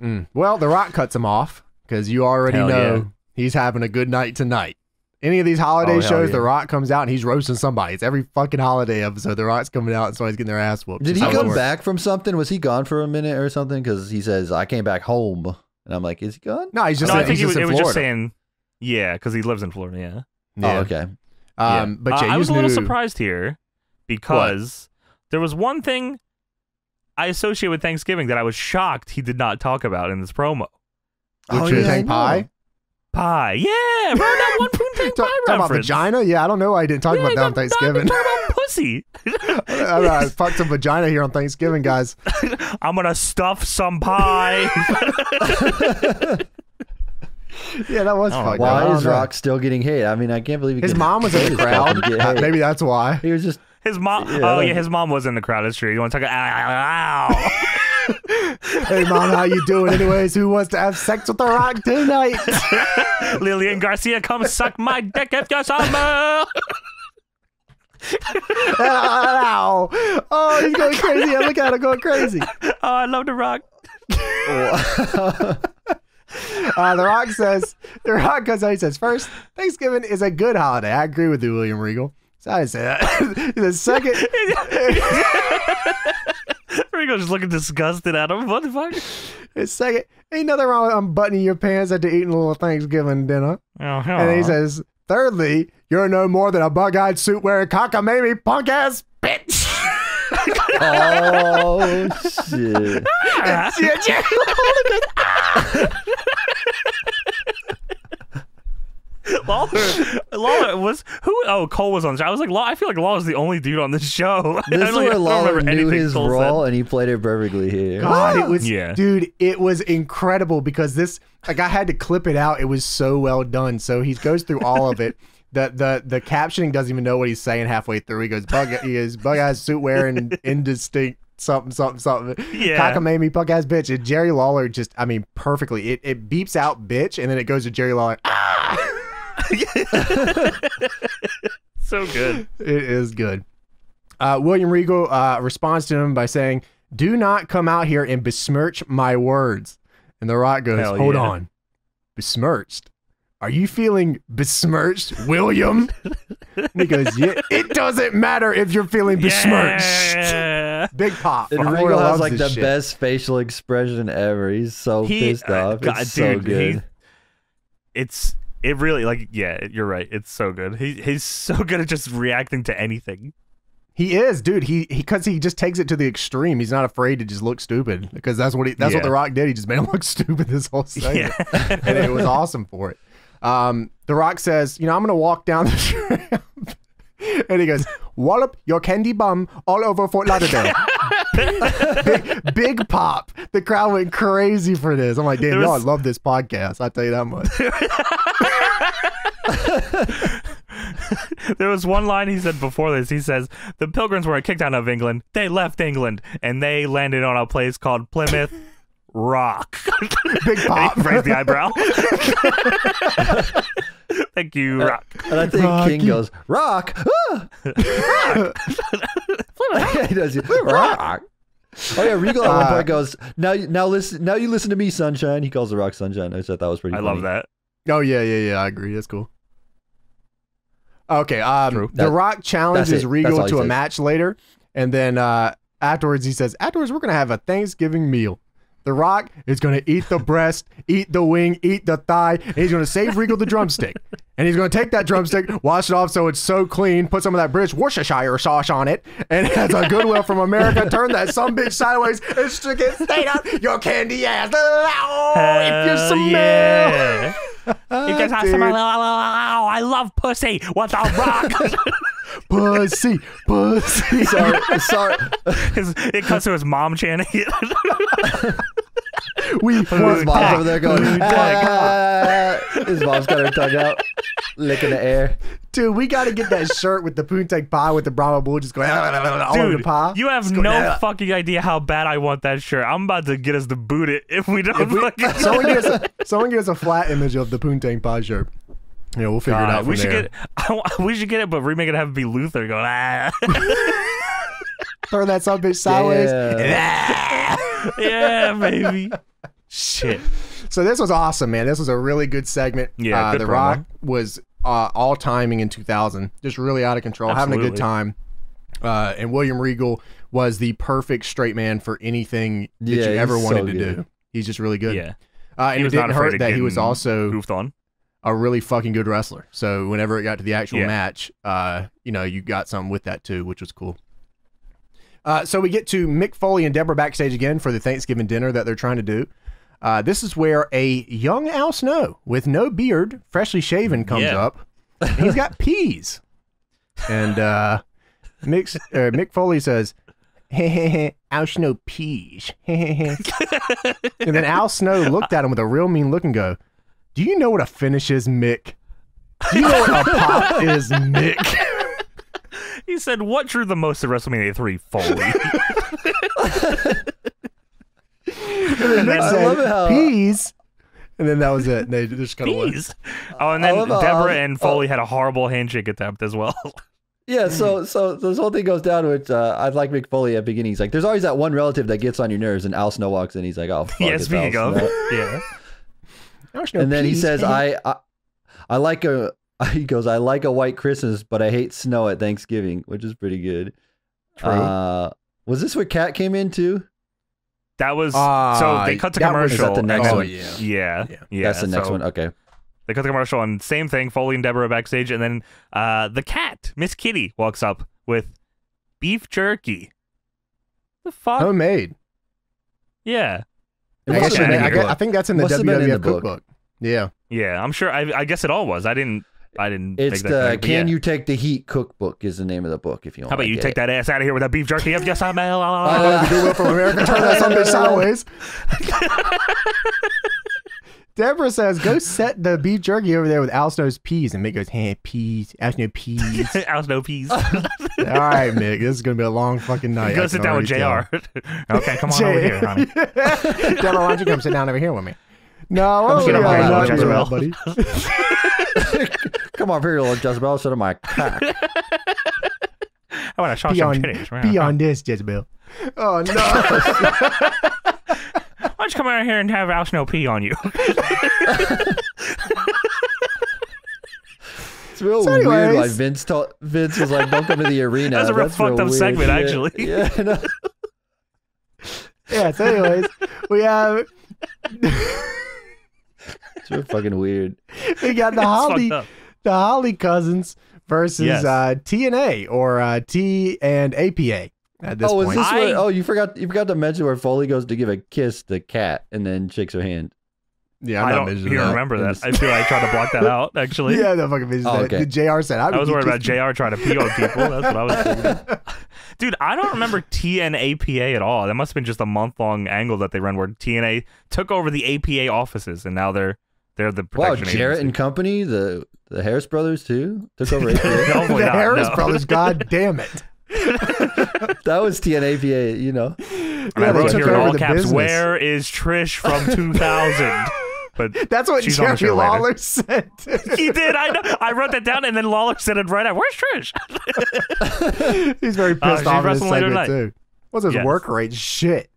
Mm. Well, The Rock cuts him off because you already Hell know yeah. he's having a good night tonight. Any of these holiday Oh, shows, yeah. The Rock comes out and he's roasting somebody. It's every fucking holiday episode. The Rock's coming out and somebody's getting their ass whooped. Did he come works. back from something? Was he gone for a minute or something? Because he says, I came back home. And I'm like, is he gone? No, he's just, no, I think he's he was, just in it was just saying, yeah, because he lives in Florida. Yeah. Yeah. Oh, okay. Um, but Uh, yeah, I you was a little knew- surprised here because there was one thing I associate with Thanksgiving that I was shocked he did not talk about in this promo. Oh, Which is yeah, I pie. Pie, yeah, bro, that one poontang <laughs> Talk, pie talk about vagina? Yeah, I don't know why I didn't talk Yeah, about that on that- Thanksgiving. Talk about pussy. I, I fucked some vagina here on Thanksgiving, guys. <laughs> I'm gonna stuff some pie. <laughs> Yeah, that was Oh, fucked Why is know. Rock still getting hate? I mean, I can't believe he His mom was hate in the crowd. and get hate. Maybe that's why. He was just His mom. Yeah, oh yeah, his mom was in the crowd. That's true. You want to talk? Ow, ow, <laughs> <laughs> Hey, mom, how you doing? Anyways, who wants to have sex with the Rock tonight? <laughs> Lillian Garcia, come suck my dick if you're summer. Ow! Oh, he's going crazy. Yeah, look at him going crazy. Oh, I love the rock. Uh, the Rock says, The Rock goes out. He says, first, Thanksgiving is a good holiday. I agree with you, William Regal. So I say that. <laughs> the second, <laughs> Rico's just looking disgusted at him. What the fuck? the second, ain't nothing wrong with unbuttoning your pants after eating a little Thanksgiving dinner. Oh, hell. And then he says, thirdly, you're no more than a bug-eyed suit wearing cockamamie punk ass bitch. oh <laughs> shit. <laughs> Lawler, Lawler was who? Oh, Cole was on. the show. I was like, Law. I feel like Law was the only dude on this show. <laughs> This is don't- where Lawler knew his Cole said. role and he played it perfectly here. God, it was Yeah. dude, it was incredible because this like I had to clip it out. It was so well done. So he goes through all of it. <laughs> The the the captioning doesn't even know what he's saying halfway through. He goes, Bug he goes, Bug ass suit wearing indistinct something something something. Yeah. Cockamamie punk ass bitch. And Jerry Lawler just I mean perfectly. It it beeps out bitch and then it goes to Jerry Lawler. Ah <laughs> So good. It is good. Uh, William Regal uh, responds to him by saying, "Do not come out here and besmirch my words." And The Rock goes, Hell "Hold yeah. on, besmirched? Are you feeling besmirched, William?" and he goes, "Yeah, it doesn't matter if you're feeling besmirched." Yeah. Big pop. And Florida Regal has like the shit. best facial expression ever. He's so He- pissed uh, off. God, it's so good. he- It's it really like yeah. You're right. It's so good. He he's <laughs> so good at just reacting to anything. He is, dude. He because he, just takes it to the extreme. He's not afraid to just look stupid because that's what he that's what The Rock did. He just made him <laughs> look stupid this whole segment. Yeah. and it was awesome for it. Um, the Rock says, "You know, I'm gonna walk down the <laughs> strip," and he goes, "Wallop your candy bum all over Fort Lauderdale." Big, big pop. The crowd went crazy for this. I'm like, damn, There y'all was- love this podcast. I tell you that much. <laughs> there was one line he said before this. He says, The pilgrims were kicked out of England. They left England and they landed on a place called Plymouth Rock. <laughs> Big pop. raise the eyebrow. <laughs> Thank you, Rock. And I think Rocky. King goes, Rock! <laughs> Ah! he does it. Rock! Oh yeah, Regal at one Uh, point goes, now now listen now you listen to me, Sunshine. He calls the rock sunshine. I thought that was pretty I funny. love that. Oh yeah, yeah, yeah. I agree. That's cool. Okay. Um, True. The That- Rock challenges that's it. That's Regal to a says. match later, and then uh, afterwards he says, "Afterwards, we're gonna have a Thanksgiving meal." The Rock is gonna eat the breast, eat the wing, eat the thigh, and he's gonna save Regal the drumstick. And he's gonna take that drumstick, wash it off so it's so clean, put some of that British Worcestershire sauce on it, and as a goodwill from America, turn that some bitch sideways and stick it straight up your candy ass. Oh, if you smell. yeah. <laughs> Ah, you guys have some. I love pussy. What the rock? <laughs> pussy, pussy. <laughs> Sorry, sorry. His, it cuts to his mom chanting it. <laughs> we His want mom's that. over there going, Dude, "Ah." His mom's got her tongue out, licking the air. Dude, we got to get that shirt with the poontang pie with the Brahma bull just going all over the Dude, pie. you have going, no "Ah." fucking idea how bad I want that shirt. I'm about to get us to boot it if we don't If we- fucking. someone get us a, someone get us a flat image of the poontang pie shirt. Yeah, we'll figure it out from we should there. get. <laughs> I wa- we should get it, but remake it have it be Luther going ah. Turn that son bitch sideways. Yeah. <laughs> yeah, baby. Shit. So this was awesome, man. This was a really good segment. Yeah, uh, good the promo. Rock was uh, all timing in 2000, just really out of control, having a good time. Uh, and William Regal was the perfect straight man for anything that Yeah, you ever wanted so to good. do. He's just really good. Yeah. Uh, and He it was not didn't afraid hurt that he was also Goofed on. A really fucking good wrestler. So whenever it got to the actual Yeah. match, uh, you know, you got something with that too, which was cool. Uh, so we get to Mick Foley and Deborah backstage again for the Thanksgiving dinner that they're trying to do. Uh, this is where a young Al Snow with no beard, freshly shaven, comes Yeah. up. He's got <laughs> peas. And uh, Mick, uh, Mick Foley says, hey, hey, hey, Al Snow peas. <laughs> And then Al Snow looked at him with a real mean look and go, do you know what a finish is, Mick? Do you know what a pop <laughs> is, Mick? He said, "What drew the most to WrestleMania 3? Foley." <laughs> And Mick I said, love it how- peas. And then that was it. And They just kind of went. Please. Oh, and I then love how- Deborah and. Foley had a horrible handshake attempt as well. <laughs> Yeah, so so this whole thing goes down with uh, I like Mick Foley at the beginning. He's like, there's always that one relative that gets on your nerves, and Al Snow walks in. He's like, oh, fuck, yeah, it's speaking Al of, Snow. yeah. Al Snow and then he says, I, I I like a <laughs> he goes, I like a white Christmas, but I hate snow at Thanksgiving, which is pretty good. True. Uh, was this where Cat came in too? that was Uh, so they cut to that was- Is that the next and- oh, one? yeah. Yeah, Yeah. yeah. That's the next so one. Okay. They cut the commercial, and same thing. Foley and Deborah backstage, and then uh, the cat, Miss Kitty, walks up with beef jerky. The fuck? Homemade. yeah, It I, guess in been I the gue- I think that's in the Must have been in WWF the book. cookbook. Yeah. yeah. I'm sure. I, I guess it all was. I didn't. I didn't. It's make that the correct, but Can yeah. You Take the Heat cookbook is the name of the book. If you want. How about you take that ass out of here with that beef jerky? Yes, I <laughs> may. Uh, Goodwill from America. Turn that son of a sideways. <laughs> Deborah says, "Go set the beef jerky over there with Al Snow's peas." And Mick goes, "Hey, peas, Al Snow peas." <laughs> House no peas. <laughs> All right, Mick, this is gonna be a long fucking night. Go I sit down with already Jr. <laughs> okay, come on over here, honey. Deborah, why don't you come sit down over here with me? No, Come what sit do we on my got lap, nothing Jezebel. for that, buddy? Come on, here, little Jezebel. Sit on my cock. I want to show Pee some on, titties. pee on this, Jezebel. Oh no! Why don't you come out here and have Al Snow pee on you? It's real So weird. Like Vince told Vince was like, "Don't come to the arena." That's a real fucked up weird segment, shit. actually. <laughs> Yeah, I know. yeah. So, anyways, we have it's real fucking weird. we got the It's Holly the Holly cousins versus Yes. uh, TNA or uh, T and APA at this oh, is this I- where? Oh, you forgot. You forgot to mention where Foley goes to give a kiss to Kat and then shakes her hand. yeah, I'm I not don't mentioning that. remember that. I feel like I tried to block that out, actually. Yeah, that fucking mentioned Oh, okay. The JR said I, I was worried about JR. JR trying to pee on people. That's what I was <laughs> thinking. Dude, I don't remember TNAPA at all. That must have been just a month long angle that they ran where TNA took over the APA offices and now they're they're the Wow, Jarrett agency. and company, the the Harris brothers too, took over. APA. Hopefully <laughs> <laughs> the not, Harris no. brothers. God damn it! <laughs> that was TNAPA. You know, And Yeah, I wrote here in all caps, business. "Where is Trish from <laughs> 2000?" But That's what She's Jerry show later. Lawler said. <laughs> he did. I know. I wrote that down, and then Lawler said it right out. Where's Trish? He's very Uh, pissed she's off wrestling later tonight. too. What's his Yes. work rate? Shit.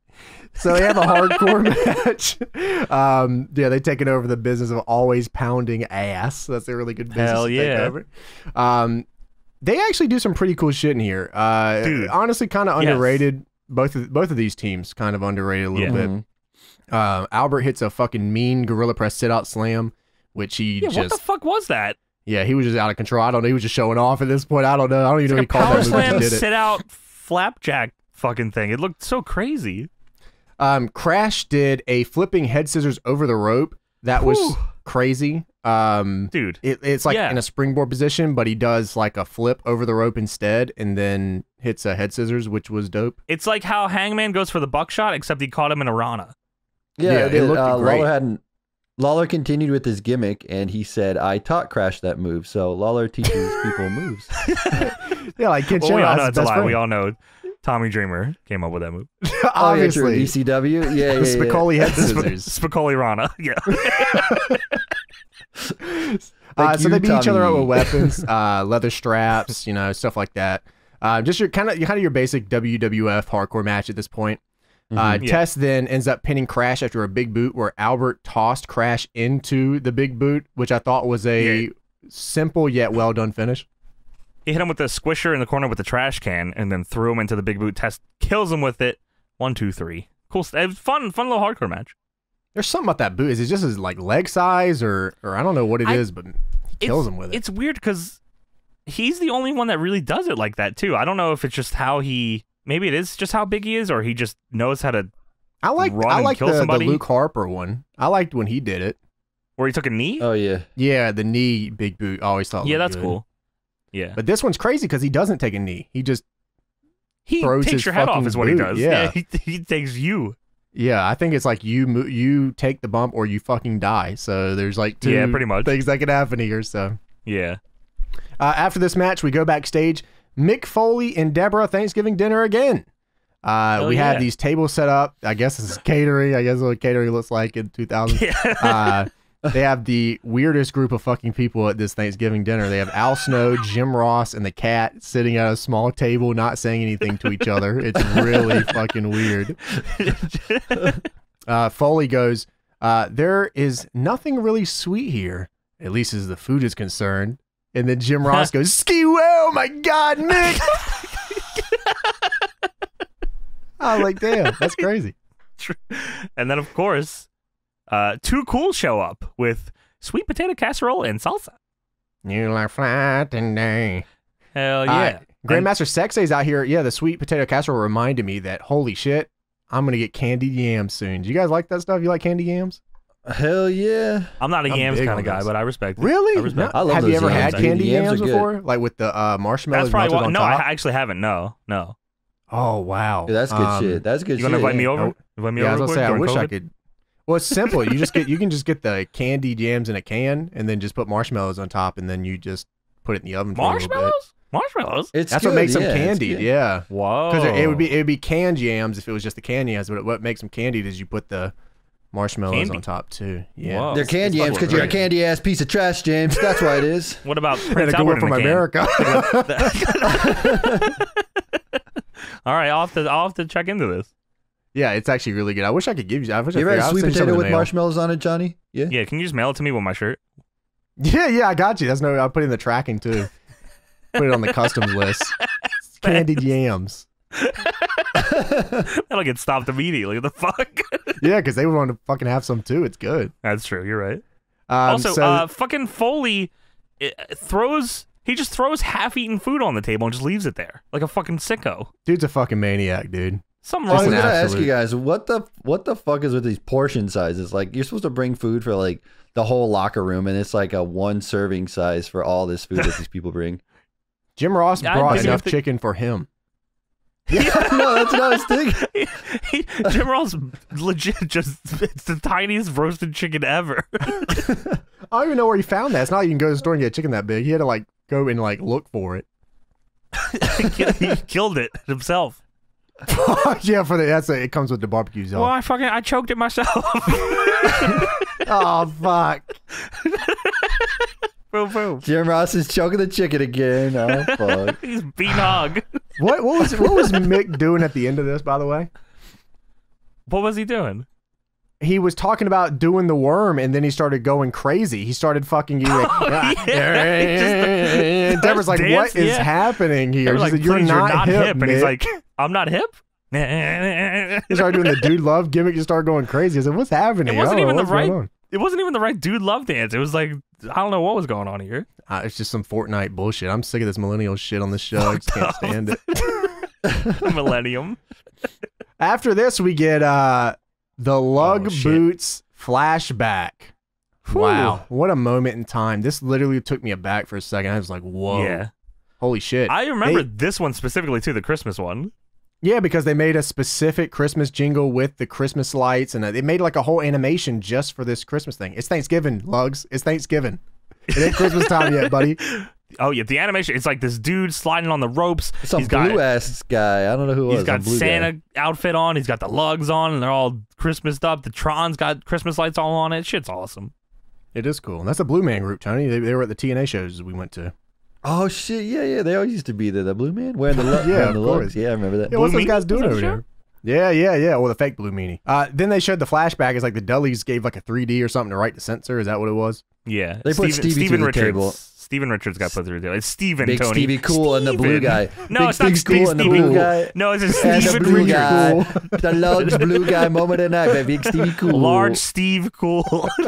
So they have a hardcore match. Um, yeah, they taking over the business of always pounding ass. That's a really good business Hell to take yeah. over. Um, they actually do some pretty cool shit in here. Uh, Dude. honestly, kind of Yes. underrated. Both of both of these teams kind of underrated a little Yeah. bit. Mhm. Uh, Albert hits a fucking mean gorilla press sit out slam, which he Yeah, what the fuck was that? yeah he was just out of control. I don't know. He was just showing off at this point. I don't know. I don't even know Like he a called power that move. slam He did sit out flapjack fucking thing. It looked so crazy. Um, Crash did a flipping head scissors over the rope. That was crazy. Um, Dude. it, it's like Yeah. in a springboard position, but he does like a flip over the rope instead, and then hits a head scissors, which was dope. It's like how Hangman goes for the buckshot, except he caught him in a Rana. Yeah, Yeah, it it looked uh, great. Lawler hadn't. Lawler continued with his gimmick, and he said, "I taught Crash that move." So Lawler teaches <laughs> people moves. <laughs> Yeah, like Ken Well, we all know it's a lie. friend. We all know Tommy Dreamer came up with that move. <laughs> Oh, yeah. Obviously, ECW. Yeah, yeah, yeah. the Spicoli head Sp- scissors. Spicoli Rana. Yeah. Uh, so they beat each other up with weapons, <laughs> uh, leather straps, you know, stuff like that. Uh, just your kind of kind of your basic WWF hardcore match at this point. Uh, Mhm. Yeah. Test then ends up pinning Crash after a big boot, where Albert tossed Crash into the big boot, which I thought was a Yeah. simple yet well done finish. he hit him with the squisher in the corner with the trash can, and then threw him into the big boot. Test kills him with it. One, two, three. Cool. st- It was fun, fun little hardcore match. There's something about that boot. Is it just his like leg size, or or I don't know what it is, I- but he kills him with it. It's weird because he's the only one that really does it like that too. I don't know if it's just how he. Maybe it is just how big he is, or he just knows how to. I like run I like kill the, the? Luke Harper one. I liked when he did it. Where he took a knee. Oh yeah. Yeah, the knee big boot. I always thought. yeah, that's good. cool. Yeah, But this one's crazy because he doesn't take a knee. He just he throws takes his your head off. fucking Is what he boot, does. yeah. <laughs> he, he takes you. Yeah, I think it's like you mo- you take the bump or you fucking die. So there's like two Yeah, pretty much. things that could happen here. So Yeah. uh, after this match, we go backstage. Mick Foley and Deborah Thanksgiving dinner again. Uh, we have these tables set up. I guess this is catering. I guess what catering looks like in 2000. <laughs> Yeah. Uh, they have the weirdest group of fucking people at this Thanksgiving dinner. They have Al Snow, Jim Ross, and the Kat sitting at a small table, not saying anything to each other. It's really <laughs> fucking weird. Uh, Foley goes, uh, There is nothing really sweet here, at least as the food is concerned. And then Jim Ross goes, <laughs> Ski well, my God, Mick. <laughs> I was like, damn, that's crazy. and then of course, uh, Too Cool show up with sweet potato casserole and salsa. You like flat today. Hell Uh, yeah. Grandmaster Sexay's out here. Yeah, the sweet potato casserole reminded me that holy shit, I'm gonna get candied yams soon. Do you guys like that stuff? You like candy yams? Hell yeah. I'm not a I'm yams kind of guy, but I respect it. Really? I respect No- I love Have you ever yams, had candy Yams yams before? Like with the uh, marshmallows That's probably melted why. on No, top? I actually haven't. No, no. oh wow, Yeah, that's good Um, shit. That's good shit. You shit. gonna invite me over? Oh, Invite me Yeah, I was gonna say I wish during I could. Well, it's simple. You just get you can just get the candy jams in a can and then just put marshmallows on top and then you just put it in the oven for a little bit. Marshmallows? Marshmallows? It's That's good, what makes them yeah, it's candied. Yeah. Whoa. Because it, it would be it would be canned jams if it was just the candy yams, but what makes them candied is you put the marshmallows Candy. on top too. Yeah, Whoa. They're candy It's yams because you're a candy ass piece of trash, James. That's why it is. <laughs> What about and <laughs> Prince a good Albert one in from a can? America. <laughs> All right, I'll have to I'll have to check into this. Yeah, it's actually really good. I wish I could give you. I wish You I ever had I'll sweet send you some potato with mail. marshmallows on it, Johnny? Yeah. Yeah, can you just mail it to me with my shirt? Yeah, yeah, I got you. That's no. I'll put it in the tracking too. put it on the customs list. <laughs> Candied yams. <laughs> That'll get stopped immediately. The fuck? <laughs> Yeah, because they would want to fucking have some too. It's good. That's true. You're right. Um, also, so, uh, fucking Foley uh, throws. He just throws half-eaten food on the table and just leaves it there like a fucking sicko. dude's a fucking maniac, dude. Something I was wrong an with gonna that. ask you guys what the what the fuck is with these portion sizes? Like you're supposed to bring food for like the whole locker room, and it's like a one serving size for all this food that these people bring. <laughs> Jim Ross Yeah, brought enough the- chicken for him. Yeah, <laughs> no, that's what I was thinking. He- Jim Ross legit just it's the tiniest roasted chicken ever. <laughs> I don't even know where he found that. It's not like you can go to the store and get a chicken that big. He had to like go and like look for it. he killed it himself. <laughs> yeah, for the that's it. It comes with the barbecue Well. I fucking I choked it myself. <laughs> oh fuck! <laughs> boom boom. Jim Ross is choking the chicken again. Oh fuck. He's bean hog. What what was what was Mick doing at the end of this? By the way, What was he doing? He was talking about doing the worm, and then he started going crazy. He started fucking you. Like, <laughs> yeah, <laughs> Deborah's like, dance, "What is yeah. happening here?" She's like, like, "You're "Please, not, hip." and he's like, I'm not hip. <laughs> He it started doing the dude love gimmick. You start going crazy. I said, "What's happening?" It wasn't even the right- on. wasn't even the right dude love dance. It was like I don't know what was going on here. Uh, it's just some Fortnite bullshit. I'm sick of this millennial shit on this show. I just can't stand it. Millennium. After this, we get uh the lug Oh, boots flashback. Whew. Wow, what a moment in time! This literally took me aback for a second. I was like, "Whoa, Yeah. holy shit!" I remember They- this one specifically too, the Christmas one. yeah, because they made a specific Christmas jingle with the Christmas lights, and uh, they made like a whole animation just for this Christmas thing. It's Thanksgiving, Lugz. It's Thanksgiving. It ain't Christmas time yet, buddy. <laughs> Oh yeah, the animation. It's like this dude sliding on the ropes. Some he's got blue ass guy. I don't know who it was. he's got blue Santa Guy. outfit on. He's got the Lugz on, and they're all Christmased up. The Tron's got Christmas lights all on it. Shit's awesome. It is cool. And that's a Blue Man group, Tony. They, they were at the TNA shows we went to. Oh shit! Yeah, yeah. They always used to be there. The blue man wearing the <laughs> lu- Yeah, the Lugz. Yeah, I remember that. Yeah, what's those guys Meanie? doing over that there? Yeah, yeah, yeah. Well, the fake Blue Meanie. Uh, then they showed the flashback. It's like the Dudleys gave like a 3D or something to write the censor. Is that what it was? Yeah, They put Stevie Steven through the Richards. table. Steven Richards got put through there. It's Steven Big Tony. Stevie Cool and the blue guy. No, Big it's not Stevie Cool and the blue guy. No, it's just And the Steven blue Richards. guy. the large blue guy moment of the night by Big Stevie <laughs> Cool. Large Steve Cool. <laughs>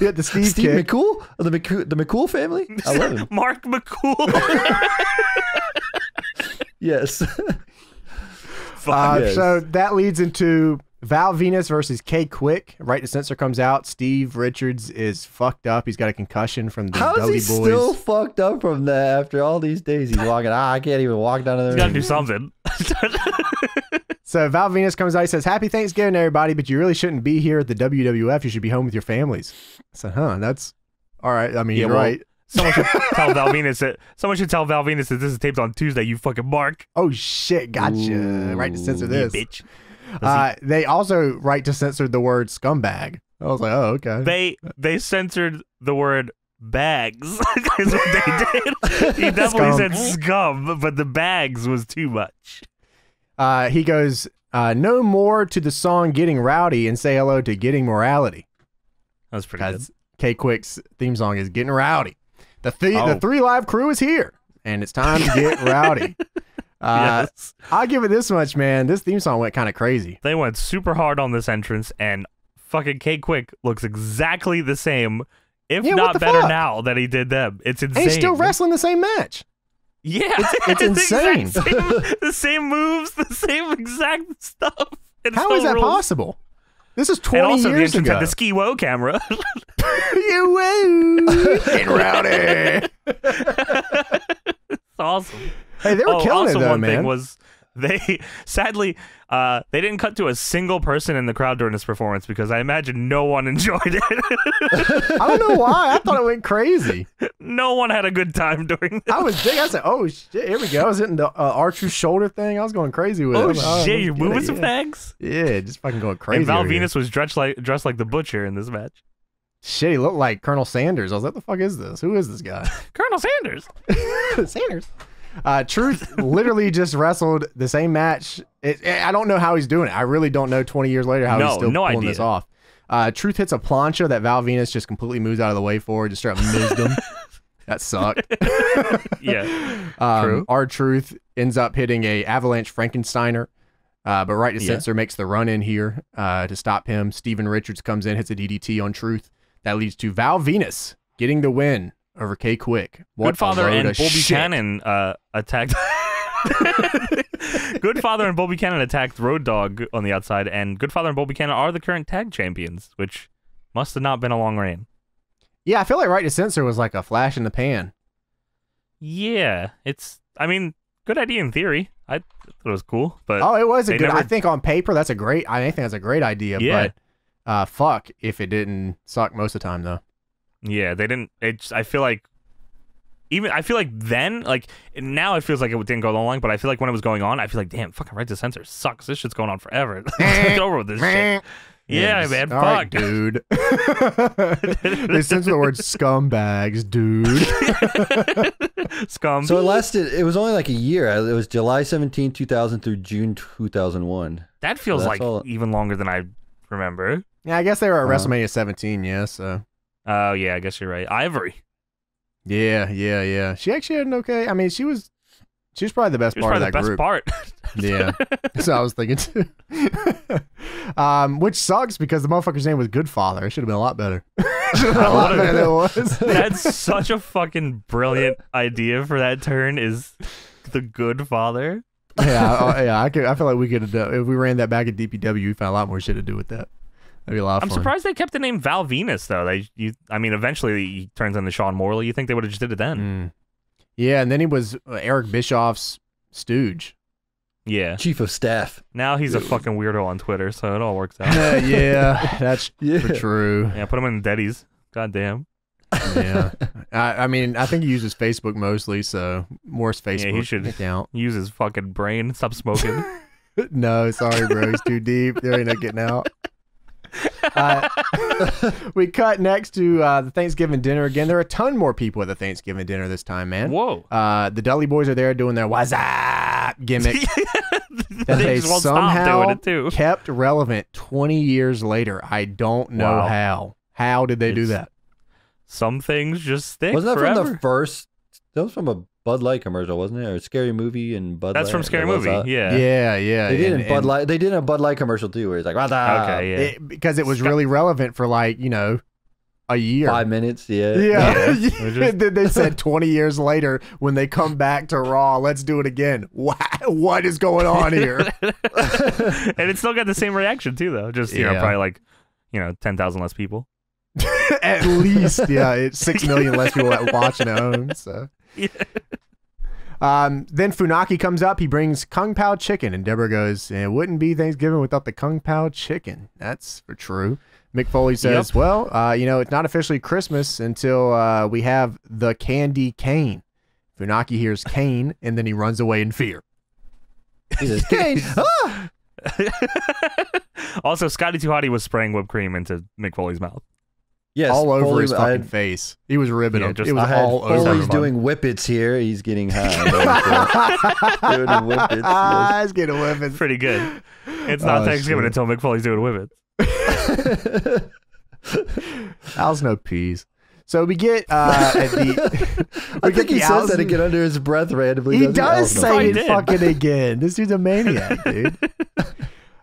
Yeah, the Steve, Steve kick. McCool? Of the McCool, the McCool family? I love him. <laughs> Mark McCool. Yes. Uh, Yes. So that leads into Val Venis versus K-Kwik. Right to censor comes out. Steve Richards is fucked up. He's got a concussion from the How is Dudley he boys. still fucked up from that after all these days? He's walking. Ah, I can't even walk down to the He's got to do something. <laughs> <laughs> So Val Venis comes out. He says, "Happy Thanksgiving, everybody, but you really shouldn't be here at the WWF. You should be home with your families." I said, "Huh? That's all right. I mean, Yeah, you're well- right. Someone should <laughs> tell Val Venis that. Someone should tell Val Venis that this is taped on Tuesday. You fucking mark. Oh shit, gotcha. Right to censor Ooh, this. bitch. Uh, they also right to censor the word scumbag. I was like, oh okay. They they censored the word bags. <laughs> is what they <laughs> did. He definitely Scum. said scum, but the bags was too much. Uh, he goes, uh, no more to the song "Getting Rowdy" and say hello to "Getting Morality." That was pretty good. K-Kwik's theme song is "Getting Rowdy." The th- Oh. the three live crew is here, and it's time to get <laughs> rowdy. Uh, yes. I'll give it this much, man. This theme song went kind of crazy. They went super hard on this entrance, and fucking K-Kwik looks exactly the same, if Yeah, not better fuck? now that he did them. It's insane. And he's still wrestling the same match. Yeah, it's <laughs> the exact insane. same- <laughs> the same moves, the same exact stuff. and it How still is that rules. possible? This is and 20 also the years entrance ago. had the ski woe camera. <laughs> you woo! Get rowdy. it's awesome. Hey, they were oh, killing also it though, one man. thing was they <laughs> sadly uh, they didn't cut to a single person in the crowd during this performance because I imagine no one <laughs> enjoyed it. I don't know why. I thought it went crazy. <laughs> no one had a good time during this. I was big. I said, "Oh shit, here we go." I was hitting the uh, Archer's shoulder thing. I was going crazy with it. Oh I'm like, shit, you're moving some yeah. things. Yeah, just fucking going crazy. And Val here. Venis was dressed like dressed like the butcher in this match. Shit, he looked like Colonel Sanders. I was like, "The fuck is this? Who is this guy?" Colonel Sanders. Sanders. Uh, Truth <laughs> literally just wrestled the same match. It, it- I don't know how he's doing it. I really don't know. Twenty years later, how No, he's still no pulling idea. this off. Uh, Truth hits a plancha that Val Venis just completely moves out of the way for. Just straight up mizzed him. <laughs> that sucked. <laughs> Yeah. Um. Our Truth ends up hitting a Avalanche Frankensteiner. Uh, but right to Yeah. censor makes the run in here uh, to stop him. Steven Richards comes in, hits a DDT on Truth. That leads to Val Venis getting the win over K-Kwik. What Goodfather and of Bull shit. Buchanan uh, attacked. <laughs> Goodfather and Bull Buchanan attacked Road Dog on the outside, and Goodfather and Bull Buchanan are the current tag champions, which must have not been a long reign. Yeah, I feel like right to censor was like a flash in the pan. Yeah, it's. I mean, good idea in theory. I thought it was cool, but Oh, it was a they good. I think on paper that's a great. I think that's a great idea. Yeah. But uh, fuck if it didn't suck most of the time though. Yeah, they didn't. It's. I feel like. Even I feel like then, like now, it feels like it didn't go long, but I feel like when it was going on, I feel like, damn, fucking right to censor sucks. This shit's going on forever. <laughs> Let's get over with this shit. <laughs> Yeah, just- man, all right, fuck. dude. <laughs> they censor the word scumbags, dude. Scum. So it lasted. It was only like a year. It was July 17, 2000 through June 2001. that feels that's like all- even longer than I remember. yeah, I guess they were at Uh-huh. WrestleMania 17. Yeah, so Oh yeah, I guess you're right. Ivory. yeah, yeah, yeah. She actually had an okay. I mean, she was. She was probably the best She was part of probably the that best group. part. <laughs> Yeah. so I was thinking too. <laughs> um, which sucks because the motherfucker's name was Goodfather. It should have been a lot better. should have been a <laughs> lot better than it was. That's such a fucking brilliant idea for that turn. Is the good father? yeah, I, yeah. I could. I feel like we could have done if we ran that back at DPW. We found a lot more shit to do with that. That'd be a lot of I'm fun. surprised they kept the name Val Venis though. They, you, I mean, eventually he turns into Sean Morley. You think they would have just did it then? Mm. Yeah, and then he was uh, Eric Bischoff's stooge. Yeah. Chief of staff. Now he's a fucking weirdo on Twitter, so it all works out. Uh, <laughs> yeah, that's <laughs> Yeah. for true. yeah, put him in the Deddies. God damn. Yeah, <laughs> I, I mean, I think he uses Facebook mostly, so Morse Facebook he should. account. Use his fucking brain. Stop smoking. no, sorry, bro. He's too deep. There ain't no getting out. Uh, <laughs> we cut next to uh, the Thanksgiving dinner again. There are a ton more people at the Thanksgiving dinner this time, man. Whoa. Uh, the Dudley boys are there doing their what's up gimmick <laughs> that they they just won't stop somehow doing it too. kept relevant 20 years later. I don't know Wow. how. How did they do that? Some things just stick Wasn't that forever. from the first? That was from a Bud Light commercial, wasn't it? Or a Scary Movie and Bud Light. That's Light. from Scary Movie. that. Yeah. Yeah, yeah. They did and- in Bud and Light. They did a Bud Light commercial too, where he's like, "What the?" Okay. Yeah. it- because it was really relevant for like, you know, a year. Five minutes. Yeah. Yeah. Yeah. <laughs> We're just- then they said 20 years later when they come back to Raw, let's do it again. What, what is going on here? <laughs> <laughs> and it still got the same reaction too, though. Just you know, probably like you know, ten thousand less people. at least, yeah, it's 6 million less people that watching at home. So. Yeah. <laughs> Um, then Funaki comes up. He brings Kung Pao chicken, and Deborah goes, "It wouldn't be Thanksgiving without the Kung Pao chicken." That's for true. Mick Foley says, Yep. "Well, uh, you know, it's not officially Christmas until uh, we have the candy cane." Funaki hears cane, and then he runs away in fear. He says, "Kane, ah!" <laughs> also, Scotty 2 Hotty was spraying whipped cream into Mick Foley's mouth. Yes, all over Foley- his fucking had- face. He was ribbing Yeah, him. just- it was I had all over. Foley's him. doing whippets here. He's getting high. <laughs> doing the whippets. <laughs> Ah, he's getting whipping. Pretty good. It's not Oh, Thanksgiving shit. until Mick Foley's doing whippets. <laughs> Al's no peas. So we get uh, at the. I we think get he the says Al's- that again under his breath randomly. He doesn't does Al's say no it fucking again. This dude's a maniac, dude.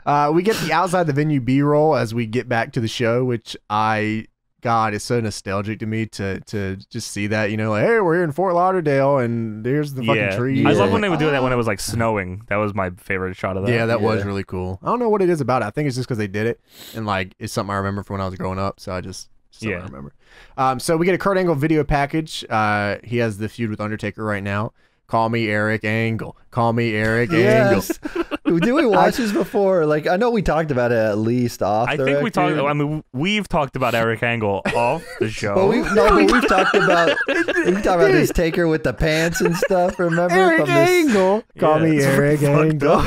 Uh, we get the outside the venue B roll as we get back to the show, which I God, it's so nostalgic to me to to just see that. You know, like hey, we're here in Fort Lauderdale, and there's the fucking yeah. tree. I Yeah. love when they would do that when it was like <sighs> snowing. That was my favorite shot of that. Yeah, that was really cool. I don't know what it is about it. I think it's just because they did it, and like it's something I remember from when I was growing up. So I just something I Yeah. remember. Um, so we get a Kurt Angle video package. Uh, he has the feud with Undertaker right now. Call me Eric Angle. Call me Eric Angle. <laughs> Yes. Did we watch this before? Like, I know we talked about it at least off. I the think we talked. I mean, we've talked about Eric Angle off the show. But we no, but we've talked about we've talked about this taker with the pants and stuff. Remember Eric from this? Angle. Call Yeah, me Eric Angle.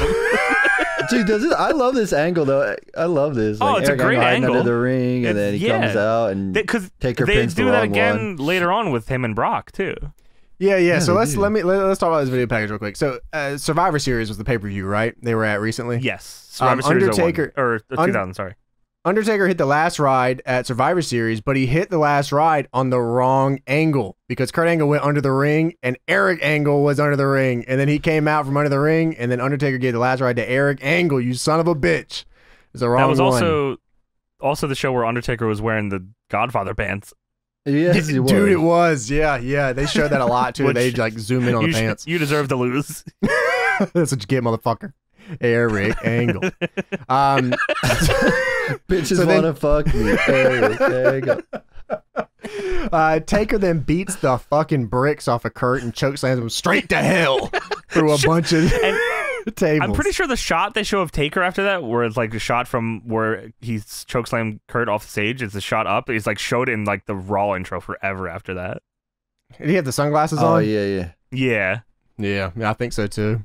Dude, does it, I love this angle though. I love this. Oh, Like, it's a Eric great hiding angle. under the ring, and It's- then he yeah. comes out and Because Taker they pins the do that wrong again later on with him and Brock too. Yeah, yeah. Yeah, so let's do. let me let, us talk about this video package real quick. So uh, Survivor Series was the pay per view, right? They were at recently. Yes, Survivor Um, Series 01. Undertaker- or uh, Un- 2000. Sorry. Undertaker hit the last ride at Survivor Series, but he hit the last ride on the wrong angle because Kurt Angle went under the ring and Eric Angle was under the ring, and then he came out from under the ring, and then Undertaker gave the last ride to Eric Angle. You son of a bitch! It's the wrong That was one. also also the show where Undertaker was wearing the Godfather pants. Yes, <laughs> he was. Dude, it was. Yeah, yeah. They showed that a lot too. <laughs> Which- they like zoom in on the pants. you deserve to lose. <laughs> That's what you get, motherfucker. Eric Angle. Um, Bitches So wanna fuck me. Eric, go. uh, Taker then beats the fucking bricks off of Kurt and chokeslams him straight to hell through a bunch of And <laughs> tables. I'm pretty sure the shot they show of Taker after that, where it's like a shot from where he's chokeslam Kurt off the stage, it's a shot up. It's like showed in like the Raw intro forever after that. Did he have the sunglasses Oh on? yeah, yeah. Yeah. Yeah, yeah, I think so too.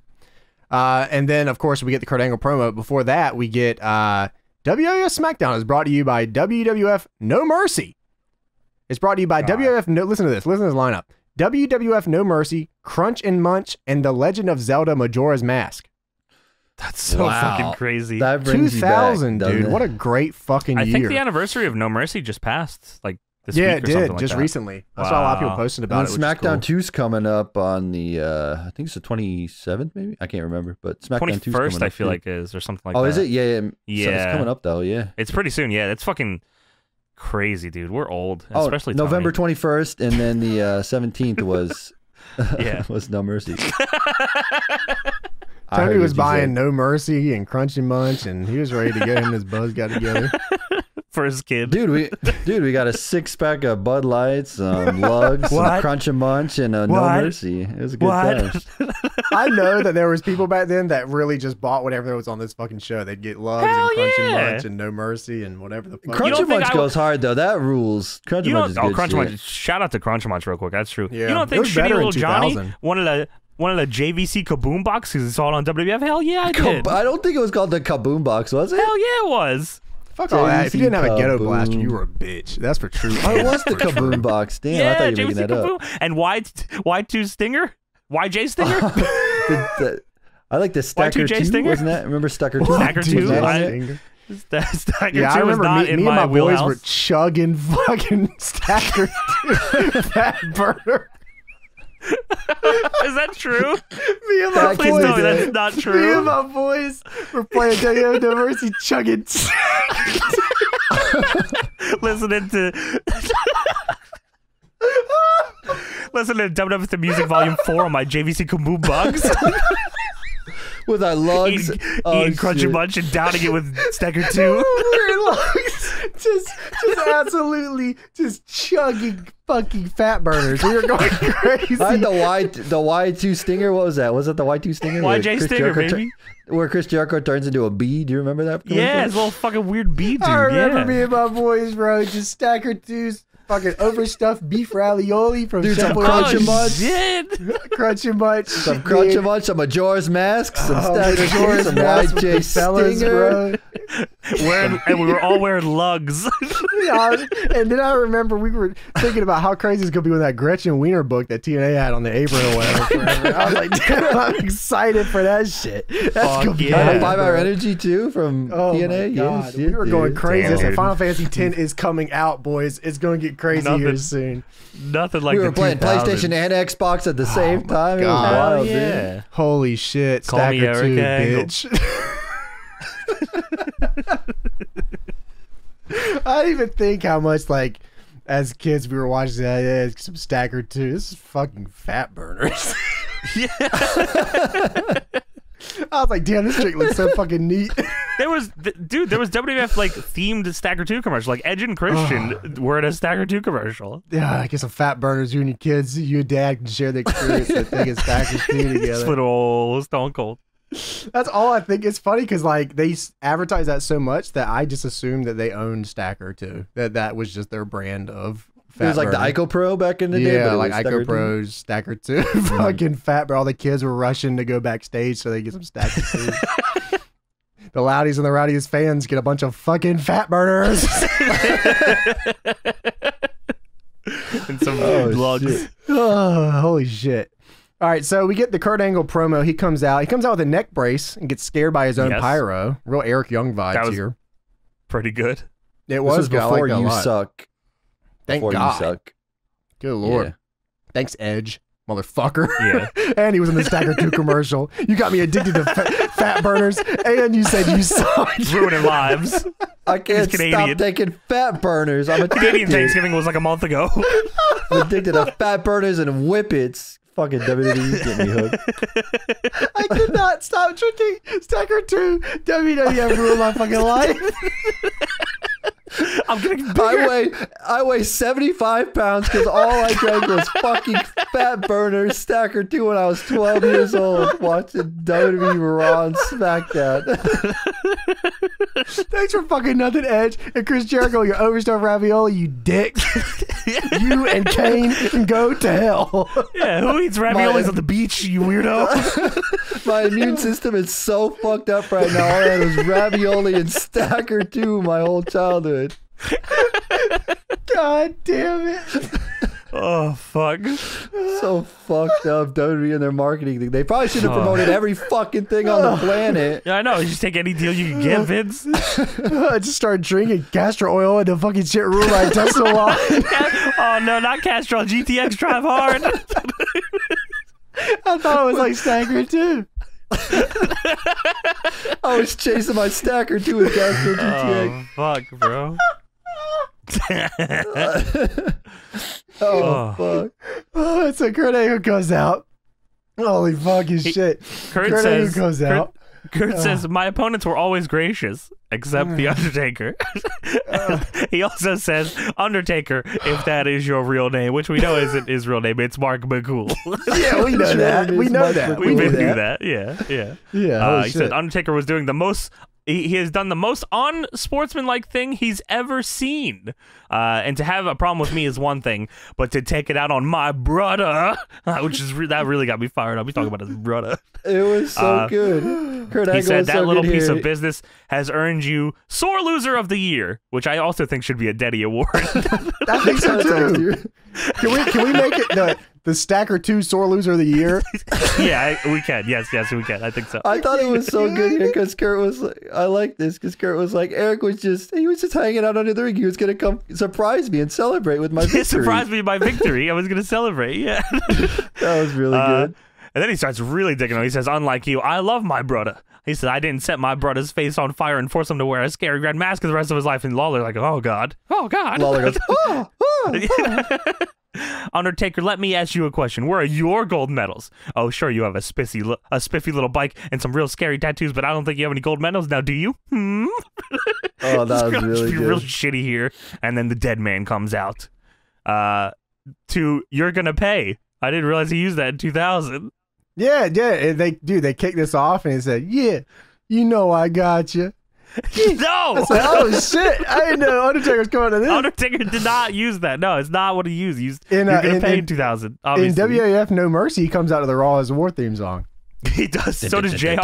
Uh, and then, of course, we get the Kurt Angle promo. Before that, we get uh, WWF SmackDown is brought to you by WWF No Mercy. It's brought to you by God. WWF. No, listen to this. Listen to this lineup: WWF No Mercy, Crunch and Munch, and The Legend of Zelda Majora's Mask. That's so Wow. fucking crazy. That Two brings you back, dude. it? What a great fucking I year. I think the anniversary of No Mercy just passed, like this yeah, week it or did something like just that. recently. I saw a lot of people Wow. posting about then it. which is SmackDown cool. 2's coming up on the uh I think it's the 27th maybe. I can't remember, but SmackDown 2's Twenty coming up I feel too. like is or something like that. oh, that. is it? Yeah, yeah. So it's coming up though, yeah. It's pretty soon. Yeah, it's fucking crazy, dude. We're old, Oh, especially November 21st and then the uh 17th was <laughs> Yeah. <laughs> was No Mercy. <laughs> I Tony was buying said. No Mercy and Crunchy Munch, and he was ready to get him and his buzz got together. <laughs> for his kid. Dude, we dude, we got a six pack of Bud Lights, um, Lugz, some What? Crunch and Munch, and uh, No What? Mercy. It was a good What? time. <laughs> I know that there was people back then that really just bought whatever was on this fucking show. They'd get Lugz Hell and Crunch and yeah. Munch and No Mercy and whatever the fuck. Crunch don't and think Munch I would- goes hard though. That rules. Crunch You and Munch don't. is Oh, good Crunch shit. Munch. Shout out to Crunch Munch real quick. That's true. Yeah. You don't It think was Shitty better in Little Johnny 2000. wanted a one of the JVC Kaboom box because he saw it on WWF? Hell yeah, I did. I don't think it was called the Kaboom Box, was it? Hell yeah, it was. Fuck all that. If you didn't have a ghetto Kaboom. blaster, you were a bitch. That's for true. Oh, it was the <laughs> Kaboom Box. Damn, I yeah, thought you were JVC making that up. Kaboom. And Y Y two Stinger, YJ Stinger. <laughs> The- the- I like the Stacker Y2J 2, Stinger? wasn't that? Remember Stacker 2? Stacker 2? that I- Stacker yeah, I two was remember not me, in me and my my boys were chugging <laughs> fucking stacker 2 fat burner. Is that true? Me and my That Please boys. tell me that's not Me and true. my boys were playing WO Diversity chugging. Listening to. Listening to WWF the Music Volume 4 on my JVC Kaboom box. With our Lugz. eating Oh, eating Crunchy shit. Munch and downing it with Stacker 2. We're just, just absolutely, just chugging fucking fat burners. We were going <laughs> crazy. I had the Y the Y two stinger. What was that? Was it the Y two stinger? Where YJ Chris Stinger, Jericho baby. tur- where Chris Jericho turns into a bee. Do you remember that? commercial? Yeah, his little fucking weird bee dude. I remember yeah. me and my boys, bro, just stacker twos, fucking overstuffed beef ravioli from Dude, some Simple Crunch oh, and Munch. shit. <laughs> Crunch and Munch. Some crunch a bunch, some Majora's Mask, some Oh, Stacker Majora's two, some Mask with YJ fellas, Stinger. bro. Wearing, and we were all wearing Lugz. <laughs> Yeah, and then I remember we were thinking about how crazy it's gonna be with that Gretchen Wiener book that TNA had on the apron or whatever. Forever. I was like, damn, I'm <laughs> excited for that shit. That's Fuck gonna be yeah. hype, Five Hour bro. Energy too from Oh TNA. my god, Yes, we were yes, going dude. crazy. Damn, I said, dude. Final Fantasy X is coming out, boys. It's gonna get crazy Nothing. here soon. Nothing like we the were playing 2000s. PlayStation and Xbox at the oh same time. It was God. Hell wild, dude. yeah. Holy shit, Call me Stacker Eric two, Angle. bitch. <laughs> I didn't even think how much like as kids we were watching that. Yeah, some Stacker too. This is fucking fat burners. <laughs> <laughs> I was like, damn, this chick looks so fucking neat. <laughs> There was, th- dude, there was WWF like themed Stacker 2 commercial. Like Edge and Christian were in a Stacker 2 commercial. yeah, I guess some fat burners. You and your kids, you and dad can share the experience of taking Stackers two Just together. little old Stone Cold. That's all I think. It's funny because like they advertise that so much that I just assumed that they owned Stacker too. That that was just their brand of. Fat It was like burner. the Ico Pro back in the day. yeah, like was Ico Pros, Stacker 2. <laughs> Mm-hmm. Fucking fat, but all the kids were rushing to go backstage so they get some Stacker 2. <laughs> the loudies and the rowdiest fans get a bunch of fucking fat burners. <laughs> And some Oh, Lugz. shit. <sighs> oh, holy shit. All right, so we get the Kurt Angle promo. He comes out. He comes out with a neck brace and gets scared by his own Yes. pyro. Real Eric Young vibes That was here. Pretty good. It This was, was. I before liked that a you lot. suck. Thank before God. you suck. Good lord. Yeah. Thanks, Edge, motherfucker. Yeah. <laughs> and he was in the Stacker 2 <laughs> commercial. You got me addicted to fa- fat burners, and you said you sucked. <laughs> Ruining lives. I can't stop taking fat burners. I'm addicted. Canadian. Thanksgiving was like a month ago. I'm addicted to fat burners and whippets. Fucking WWE get me hooked. I could not stop drinking Stacker 2. WWF ruined my fucking life. I'm getting bigger. I weigh I weigh 75 pounds because <laughs> all I drank was <laughs> fucking fat burners stacker two when I was 12 years old watching WWE Raw and SmackDown. <laughs> Thanks for fucking nothing, Edge. And Chris Jericho, your overstuffed ravioli, you dick. you and Kane can go to hell. Yeah, who eats raviolis on the beach, you weirdo? My immune system is so fucked up right now. All I had was ravioli and stacker two my whole childhood. God damn it. oh, fuck. So fucked up WWE and their marketing thing. They probably should have Oh. promoted every fucking thing on the <laughs> planet. Yeah, I know. You just take any deal you can get, Vince. <laughs> I just started drinking castor oil and the fucking shit ruined my intestinal line. oh, no, not Castrol. GTX Drive Hard. I thought it was like Stacker too. <laughs> I was chasing my stacker too with Castrol oh, GTX. fuck, bro. <laughs> Oh, oh, fuck. Oh, so Kurt Angle goes out. Holy fucking shit. Kurt, Kurt Angle says, goes Kurt, out. Kurt uh. says, My opponents were always gracious, except The uh. Undertaker. Uh. <laughs> he also says, Undertaker, if that is your real name, which we know isn't his real name, it's Mark McCool. <laughs> Yeah, we know that. We know Mark that. We We've knew been through that. that. Yeah, yeah. Yeah, Uh, he shit. said Undertaker was doing the most. He, he has done the most unsportsmanlike thing he's ever seen. Uh, and to have a problem with me is one thing, but to take it out on my brother, <laughs> which is re- that really got me fired up. He's talking about his brother. It was so Uh, good. Kurt He Angle said that so little piece here. of business has earned you sore loser of the year, which I also think should be a Deddy award. I think so too. Can we can we make it the the Stacker Two sore loser of the year? <laughs> yeah, I, we can. Yes, yes, we can. I think so. I thought it was so good here because Kurt was. like- I like this because Kurt was like Eric was just. He was just hanging out under the ring. He was gonna come surprise me and celebrate with my <laughs> victory. It surprised me by victory. I was going to celebrate. Yeah. <laughs> That was really Uh, good. And then he starts really digging on. He says, "Unlike you, I love my brother." He said, "I didn't set my brother's face on fire and force him to wear a scary red mask for the rest of his life." And Lawler like, "Oh God, oh God." Lawler goes, oh, oh. Undertaker, let me ask you a question. Where are your gold medals? Oh, sure, you have a spiffy, li- a spiffy little bike and some real scary tattoos, but I don't think you have any gold medals now, do you? Hmm. <laughs> Oh, that <laughs> was really be good. real shitty here. And then the dead man comes out. Uh, to you're gonna pay. I didn't realize he used that in 2000. Yeah, yeah. and They dude, they kicked this off and he said, "Yeah, you know I got you." <laughs> no. I said, "Oh shit, I didn't know Undertaker's coming to this." Undertaker did not use that. No, it's not what he used. He used In, you're uh, gonna in- pay in, in- 2000. In Obviously, WAF No Mercy, he comes out of the Raw as a war theme song. <laughs> he does. So does Jr. <laughs>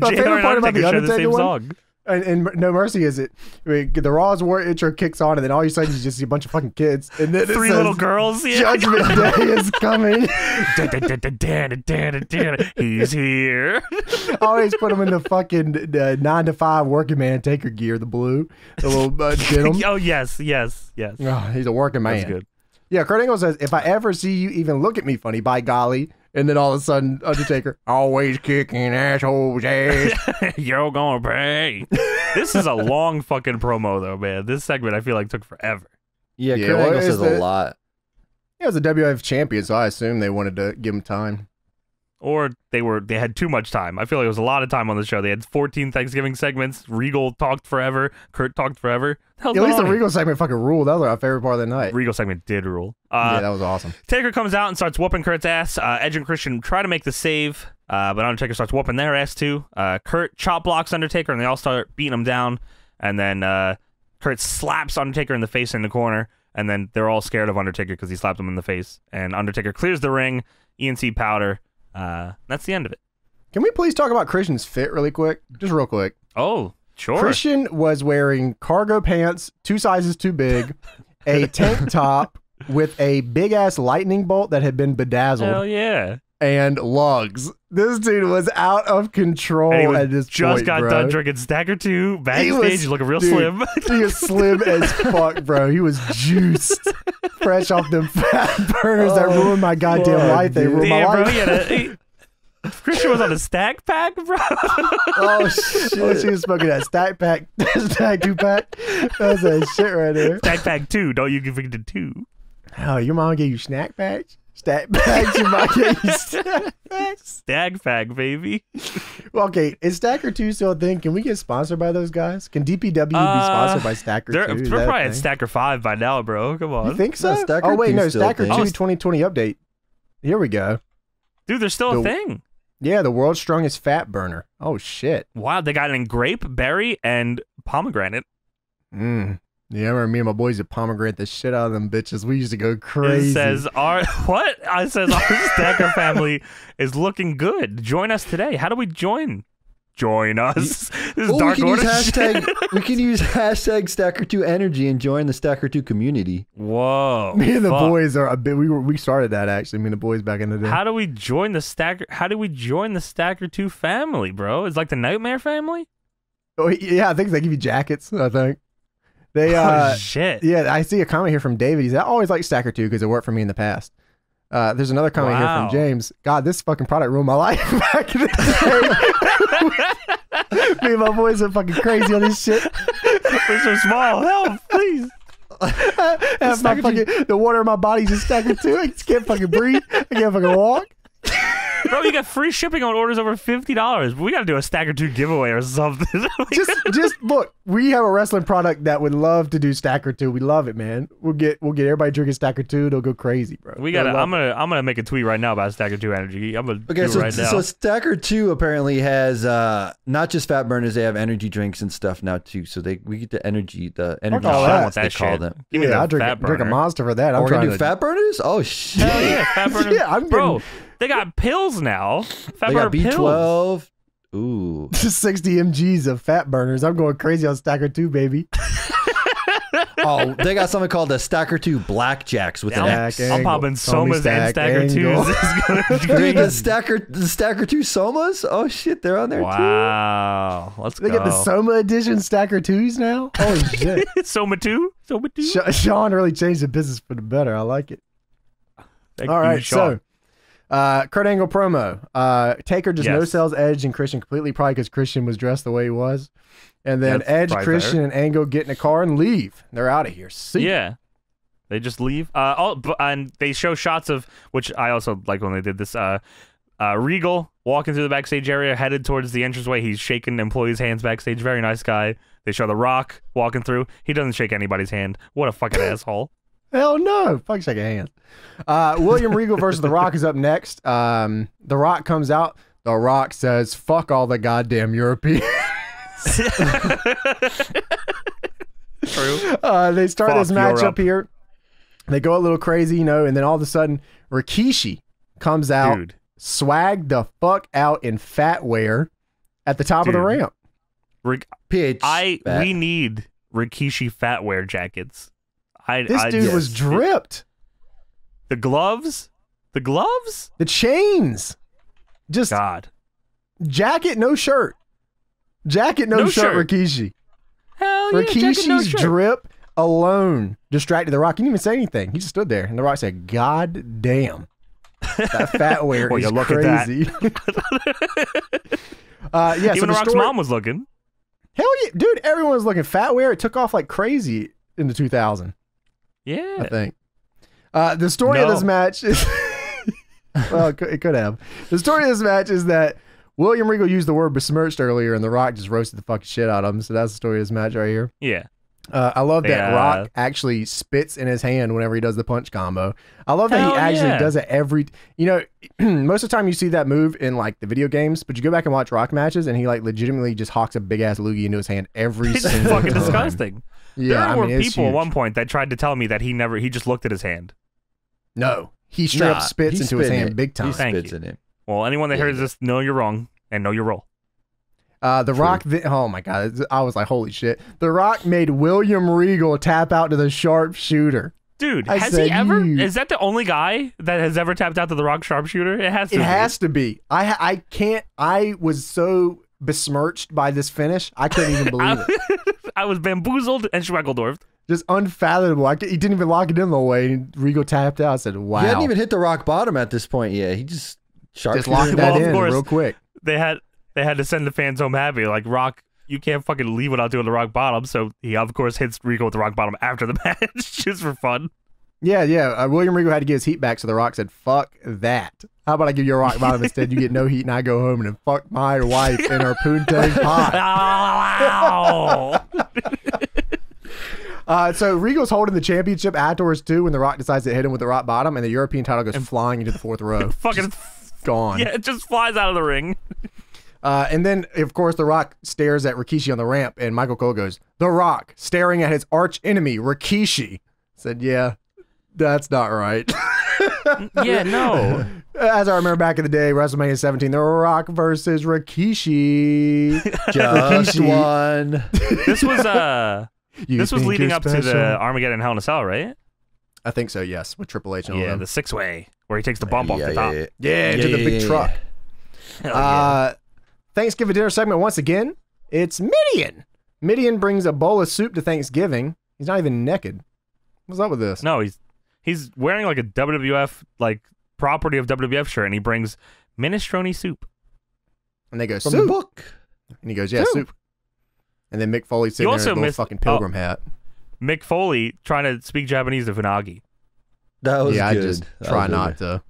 My Jr. favorite part about the share the Undertaker same one- song. And, and No Mercy is it? I mean, the Raw's war intro kicks on, and then all you sudden you just see a bunch of fucking kids, and then Three says, little girls. Yeah. Judgment <laughs> Day is coming. <laughs> He's here. <laughs> Always put him in the fucking uh, nine to five working man taker gear, the blue, the little uh, denim. oh yes, yes, yes. Oh, he's a working man. That's good. Yeah, Kurt Angle says, if I ever see you even look at me funny, by golly, And then all of a sudden, Undertaker <laughs> always kicking assholes ass. <laughs> You're gonna pay. this is a <laughs> long fucking promo though, man. This segment I feel like took forever. Yeah, Yeah, Kurt what Angle is says the- a lot. he was a WF champion, so I assume they wanted to give him time. Or they were they had too much time. I feel like it was a lot of time on the show. They had 14 Thanksgiving segments. Regal talked forever. Kurt talked forever. At least the? Regal segment fucking ruled. That was our favorite part of the night. Regal segment did rule. Uh, yeah, that was awesome. Taker comes out and starts whooping Kurt's ass. Uh, Edge and Christian try to make the save, uh, but Undertaker starts whooping their ass too. Uh, Kurt chop blocks Undertaker, and they all start beating him down. And then uh, Kurt slaps Undertaker in the face in the corner, and then they're all scared of Undertaker because he slapped him in the face. And Undertaker clears the ring. ENC powder. Uh, that's the end of it. Can we please talk about Christian's fit really quick? Just real quick. Oh, sure. Christian was wearing cargo pants, two sizes too big, <laughs> a tank top with a big ass lightning bolt that had been bedazzled, Hell yeah. And Lugz. This dude was out of control And he at this Just point, got bro. done drinking Stacker 2 backstage. was- looking real dude, slim. He was slim as <laughs> fuck, bro. He was juiced, fresh off them fat <laughs> burners that Oh, ruined my goddamn fuck, life. They dude. ruined my Damn, bro. life. He had a, he, Christian was on a stack pack, bro. <laughs> Oh shit! Oh, she was smoking that stack pack, stack two pack. That's that shit right there. stack pack 2. Don't you give it to 2. Oh, your mom gave you snack packs? Stack packs? Your mom gave you snack packs? <laughs> Stag pack, baby. Well, okay, is Stacker 2 still a thing? Can we get sponsored by those guys? Can DPW be Uh, sponsored by Stacker They're, 2? They're that a probably at? Stacker 5 by now, bro. Come on. You on. think so? No, Stacker oh, wait, 2 no, Stacker thing. 2 Oh, 2020 update. Here we go. Dude, there's still a thing. Yeah, the world's strongest fat burner. Oh, shit. Wow, they got it in grape, berry, and pomegranate. Mm. Yeah, I remember me and my boys at pomegranate the shit out of them bitches. We used to go crazy. It says our <laughs> what? I says our <laughs> Stacker family is looking good. Join us today. How do we join? Join us. <laughs> This is Oh, we Dark can use shit. hashtag. we can use hashtag Stacker Two Energy and join the Stacker Two community. Whoa. me and the fuck. boys are a bit. We were we started that actually. Me and the boys back in the day. How do we join the Stacker? How do we join the Stacker Two family, bro? It's like the Nightmare family. oh, yeah, I think they give you jackets. I think they. uh oh shit. Yeah, I see a comment here from David. He's I always like Stacker 2 because it worked for me in the past. Uh, there's another comment here from James. God, this fucking product ruined my life <laughs> back in the day. me and my boys are fucking crazy on this shit. We're so small. Help, please. <laughs> Fucking, the water in my body is just Stacker 2. I just can't fucking breathe. I can't fucking walk. <laughs> Bro, you get free shipping on orders over fifty dollars. We got to do a Stacker Two giveaway or something. <laughs> Just, <laughs> just look. We have a wrestling product that would love to do Stacker 2. We love it, man. We'll get, we'll get everybody drinking Stacker 2. They'll go crazy, bro. we got. to I'm gonna. I'm gonna make a tweet right now about Stacker Two Energy. I'm gonna Okay, do so it right now. so Stacker Two apparently has uh not just fat burners; they have energy drinks and stuff now too. So they we get the energy, the energy all shots that. want they that call them. Give me yeah, the I drink, drink a monster for that. I'm Oh, we're trying gonna do to fat burners? Oh shit! Hell yeah, fat burners. Yeah, I'm Bro, they got <laughs> pills now. Fat they burner got B pills. twelve. Ooh. <laughs> 60 mgs of fat burners. I'm going crazy on Stacker 2, baby. <laughs> Oh, they got something called the Stacker Two Blackjacks with an I'm, X. Stack I'm angle. popping Tommy somas and Stacker angle. Twos. Gonna be Dude, the crazy. Stacker, the Stacker Two Somas. Oh shit, they're on there too. Wow, let's They go. get the Soma edition Stacker 2s now. Holy shit. Soma two, Soma two. Sh- Sean really changed the business for the better. I like it. Thank All you, right, Sean. so uh, Kurt Angle promo. Uh, Taker just no sells Edge and Christian completely, probably because Christian was dressed the way he was. And then That's Edge, Christian, and Angle get in a car and leave. They're out of here. See. Yeah. They just leave. Uh, all, and they show shots of which I also like when they did this. Uh, uh, Regal walking through the backstage area, headed towards the entranceway. He's shaking employees' hands backstage. Very nice guy. They show The Rock walking through. He doesn't shake anybody's hand. What a fucking <laughs> asshole. Hell no. Fuck shake a hand. Uh, William Regal versus The Rock is up next. Um, the Rock comes out. The Rock says, fuck all the goddamn Europeans. <laughs> True. Uh, they start Fuck this match Europe. up here. They go a little crazy, you know, and then all of a sudden, Rikishi comes out, Dude. swag the fuck out in fat wear at the top of the ramp. Rick, PH. I fat. we need Rikishi fatwear jackets. I This I, dude was dripped. the gloves. The gloves. The chains, just God. jacket, no shirt. Jacket, no, No shirt, shirt. Rikishi. Hell yeah. jacket, Rikishi's no shirt. drip alone distracted The Rock. He didn't even say anything. He just stood there, and The Rock said, "God damn." That <laughs> fat wear Well, is you look at that. crazy. <laughs> uh, yeah, so Even the Rock's story, mom was looking. hell yeah, dude, everyone was looking fat wear. It took off like crazy in the 2000, I think. Uh, the story of this match is <laughs> well, it could, it could have. The story of this match is that William Regal used the word besmirched earlier, and The Rock just roasted the fucking shit out of him. So that's the story of this match right here. Yeah. Uh, I love that Yeah. Rock actually spits in his hand whenever he does the punch combo. I love that he actually yeah. does it every. You know, <clears throat> most of the time you see that move in like the video games, but you go back and watch Rock matches, and he like legitimately just hawks a big ass loogie into his hand every <laughs> It's single fucking time. disgusting. Yeah, there I were mean, it's people at one point that tried to tell me that he never he just looked at his hand. No, he straight Nah, up spits into his hand it. big time. He Thank spits you. in it. Well, anyone that Yeah, hears this, know you're wrong and know your role. Uh, the True. Rock, th- oh my god, I was like, holy shit! The Rock made William Regal tap out to the sharpshooter. Dude, I has said he ever? you- Is that the only guy that has ever tapped out to the Rock sharpshooter? It has to. It be. has to be. I I can't. I was so besmirched by this finish. I couldn't even <laughs> believe it. I, I was bamboozled and Schmeckeldorf. Just unfathomable. I, c- he didn't even lock it in the way. And Regal tapped out. I said, "Wow." He hadn't even hit the rock bottom at this point yet. He just sharp just locked that Well, of in course. real quick. They had they had to send the fans home happy. Like Rock, you can't fucking leave without doing the Rock bottom. So he of course hits Rico with the Rock bottom after the <laughs> match, just for fun. Yeah, yeah. Uh, William Regal had to get his heat back, so The Rock said, "Fuck that." How about I give you a rock bottom instead? You get no heat, and I go home and fuck my wife in her poontang <laughs> pot. Uh, so Regal's holding the championship afterwards too. When The Rock decides to hit him with the rock bottom, and the European title goes flying into the fourth row, <laughs> fucking gone. yeah, it just flies out of the ring. Uh, and then, of course, The Rock stares at Rikishi on the ramp, and Michael Cole goes, The Rock, staring at his arch enemy, Rikishi. Said, Yeah, that's not right. <laughs> <laughs> Yeah, no. As I remember back in the day, WrestleMania 17, The Rock versus Rikishi. <laughs> Just Rikishi. one. This was uh You this was think leading you're up to special? the Armageddon Hell in a Cell, right? I think so, yes, with Triple H and all Yeah, them. the six way where he takes the bump off yeah, the top. yeah, Yeah, into Yeah, the yeah, big yeah, truck. Hell yeah. Uh, Thanksgiving dinner segment once again. It's Midian. Midian brings a bowl of soup to Thanksgiving. He's not even naked. What's up with this? no, he's he's wearing like a WWF like property of WWF shirt, and he brings minestrone soup. And they go From soup, the book. and he goes, "Yeah, Soup. soup." And then Mick Foley sitting there in also his little missed- fucking pilgrim hat. Mick Foley trying to speak Japanese to Funaki. That was yeah, good. I just That try not good.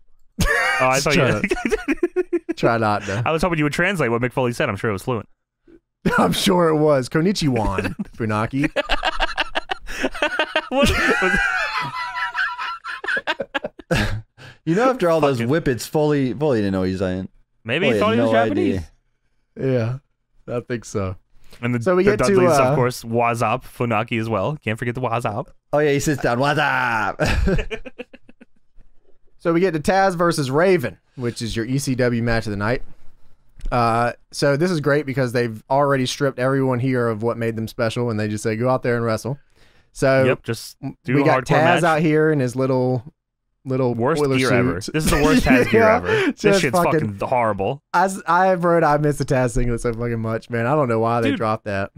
to. Oh, I thought Try you. <laughs> Try not to. I was hoping you would translate what Mick Foley said. I'm sure it was fluent. <laughs> I'm sure it was Konichiwan Funaki. <laughs> what? was- You know, after all those whippets, Foley, Foley didn't know he's saying. Maybe Foley he thought he was no Japanese. idea. Yeah, I think so. And the, So we the get to, uh, of course, Wazop, Funaki as well. Can't forget the Wazop. Oh yeah, he sits down. What's up? <laughs> So we get to Taz versus Raven, which is your ECW match of the night. Uh, so this is great because they've already stripped everyone here of what made them special, and they just say go out there and wrestle. So yep, just do we a got Taz match. out here in his little little Worst boiler gear suit. ever. This is the <laughs> worst Taz gear Yeah, ever. This shit's fucking, horrible. I, I wrote, I miss the Taz singlet so fucking much, man. I don't know why they dropped that.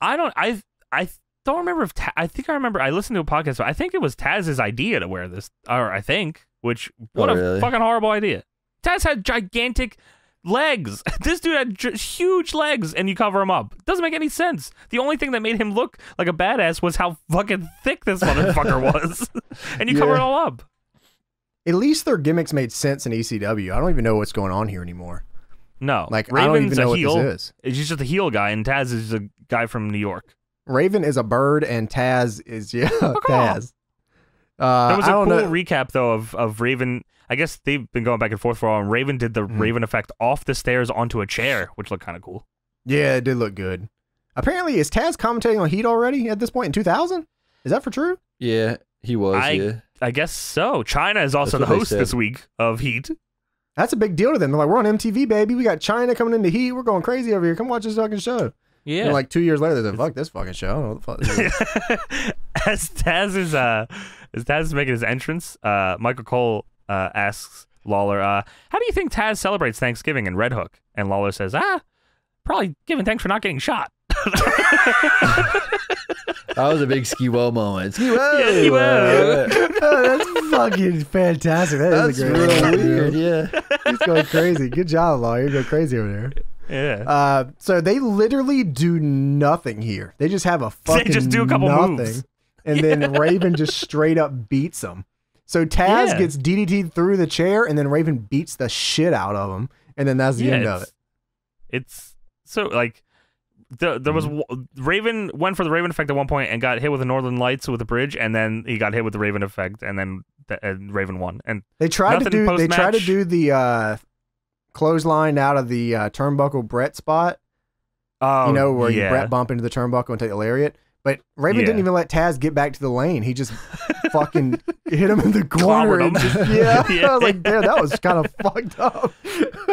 I don't. I I don't remember if Ta- I think I remember. I listened to a podcast, but I think it was Taz's idea to wear this, or I think. Which what Oh, a really? fucking horrible idea. Taz had gigantic legs. <laughs> This dude had j- huge legs, and you cover him up. Doesn't make any sense. The only thing that made him look like a badass was how fucking thick this <laughs> motherfucker was, and you cover it all up. At least their gimmicks made sense in ECW. I don't even know what's going on here anymore. No, Like I don't Raven's even know a what heel. this is. He's just a heel guy, and Taz is a guy from New York. Raven is a bird, and Taz is <laughs> yeah Fuck. Taz. Uh, There was a cool know. recap though of of Raven. I guess they've been going back and forth for a while. And Raven did the Mhm. Raven effect off the stairs onto a chair, which looked kind of cool. Yeah, it did look good. Apparently, is Taz commentating on Heat already at this point in 2000? Is that for true? yeah, he was. I- yeah. I guess so. Chyna is also the host this week of Heat. That's a big deal to them. They're like, we're on MTV, baby. We got Chyna coming into Heat. We're going crazy over here. Come watch this fucking show. Yeah. And like two years later, they're like, fuck this fucking show. I don't know what the fuck <laughs> as Taz is uh as Taz is making his entrance, uh Michael Cole uh asks Lawler, uh, how do you think Taz celebrates Thanksgiving in Red Hook? And Lawler says, ah, probably giving thanks for not getting shot. <laughs> <laughs> That That was a big ski-wo moment. Ski-wo! Yeah, ski-wo. Oh, that's fucking fantastic. That is That's a great real one, dude. weird, yeah. He's going crazy. Good job, Law. You're going crazy over there. Yeah. Uh, so they literally do nothing here. They just have a <laughs> fucking they just do a couple nothing, moves. and then Raven just straight up beats them. So Taz Yeah. gets DDT through the chair, and then Raven beats the shit out of him, and then that's the Yeah, end of it. It's so like the, there was Mm-hmm. Raven went for the Raven effect at one point and got hit with the Northern Lights with the bridge, and then he got hit with the Raven effect, and then the, and Raven won. And They tried to do. They tried to do the uh, clothesline out of the uh, turnbuckle Brett spot. oh, you know where yeah. you Brett bump into the turnbuckle and take the lariat. But Raven Yeah. didn't even let Taz get back to the lane. He just <laughs> fucking hit him in the corner. And <laughs> yeah. Yeah. I was like, damn, that was kind of fucked up.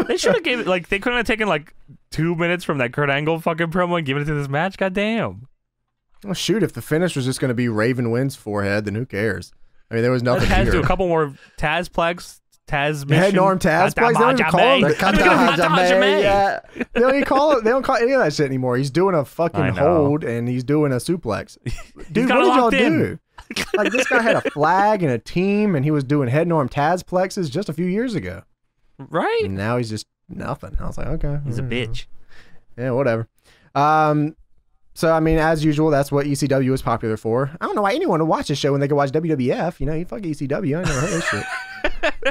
They should have gave it like they couldn't have taken like two minutes from that Kurt Angle fucking promo and given it to this match. God damn. Well, oh, shoot, if the finish was just going to be Raven wins forehead, then who cares? I mean, there was nothing Taz here. do a couple more Taz plex, Taz head norm Taz they don't even call him The yeah. they don't even call it. They don't call any of that shit anymore. He's doing a fucking hold and he's doing a suplex. <laughs> Dude, what did y'all in. do? <laughs> like this guy had a flag and a team, and he was doing head norm Taz plexes just a few years ago. Right? And now he's just nothing. I was like, okay, He's a mm, bitch. Yeah, whatever. Um, so I mean, as usual, that's what ECW is popular for. I don't know why anyone would watch this show when they could watch WWF. You know, you fuck ECW. I never heard this shit.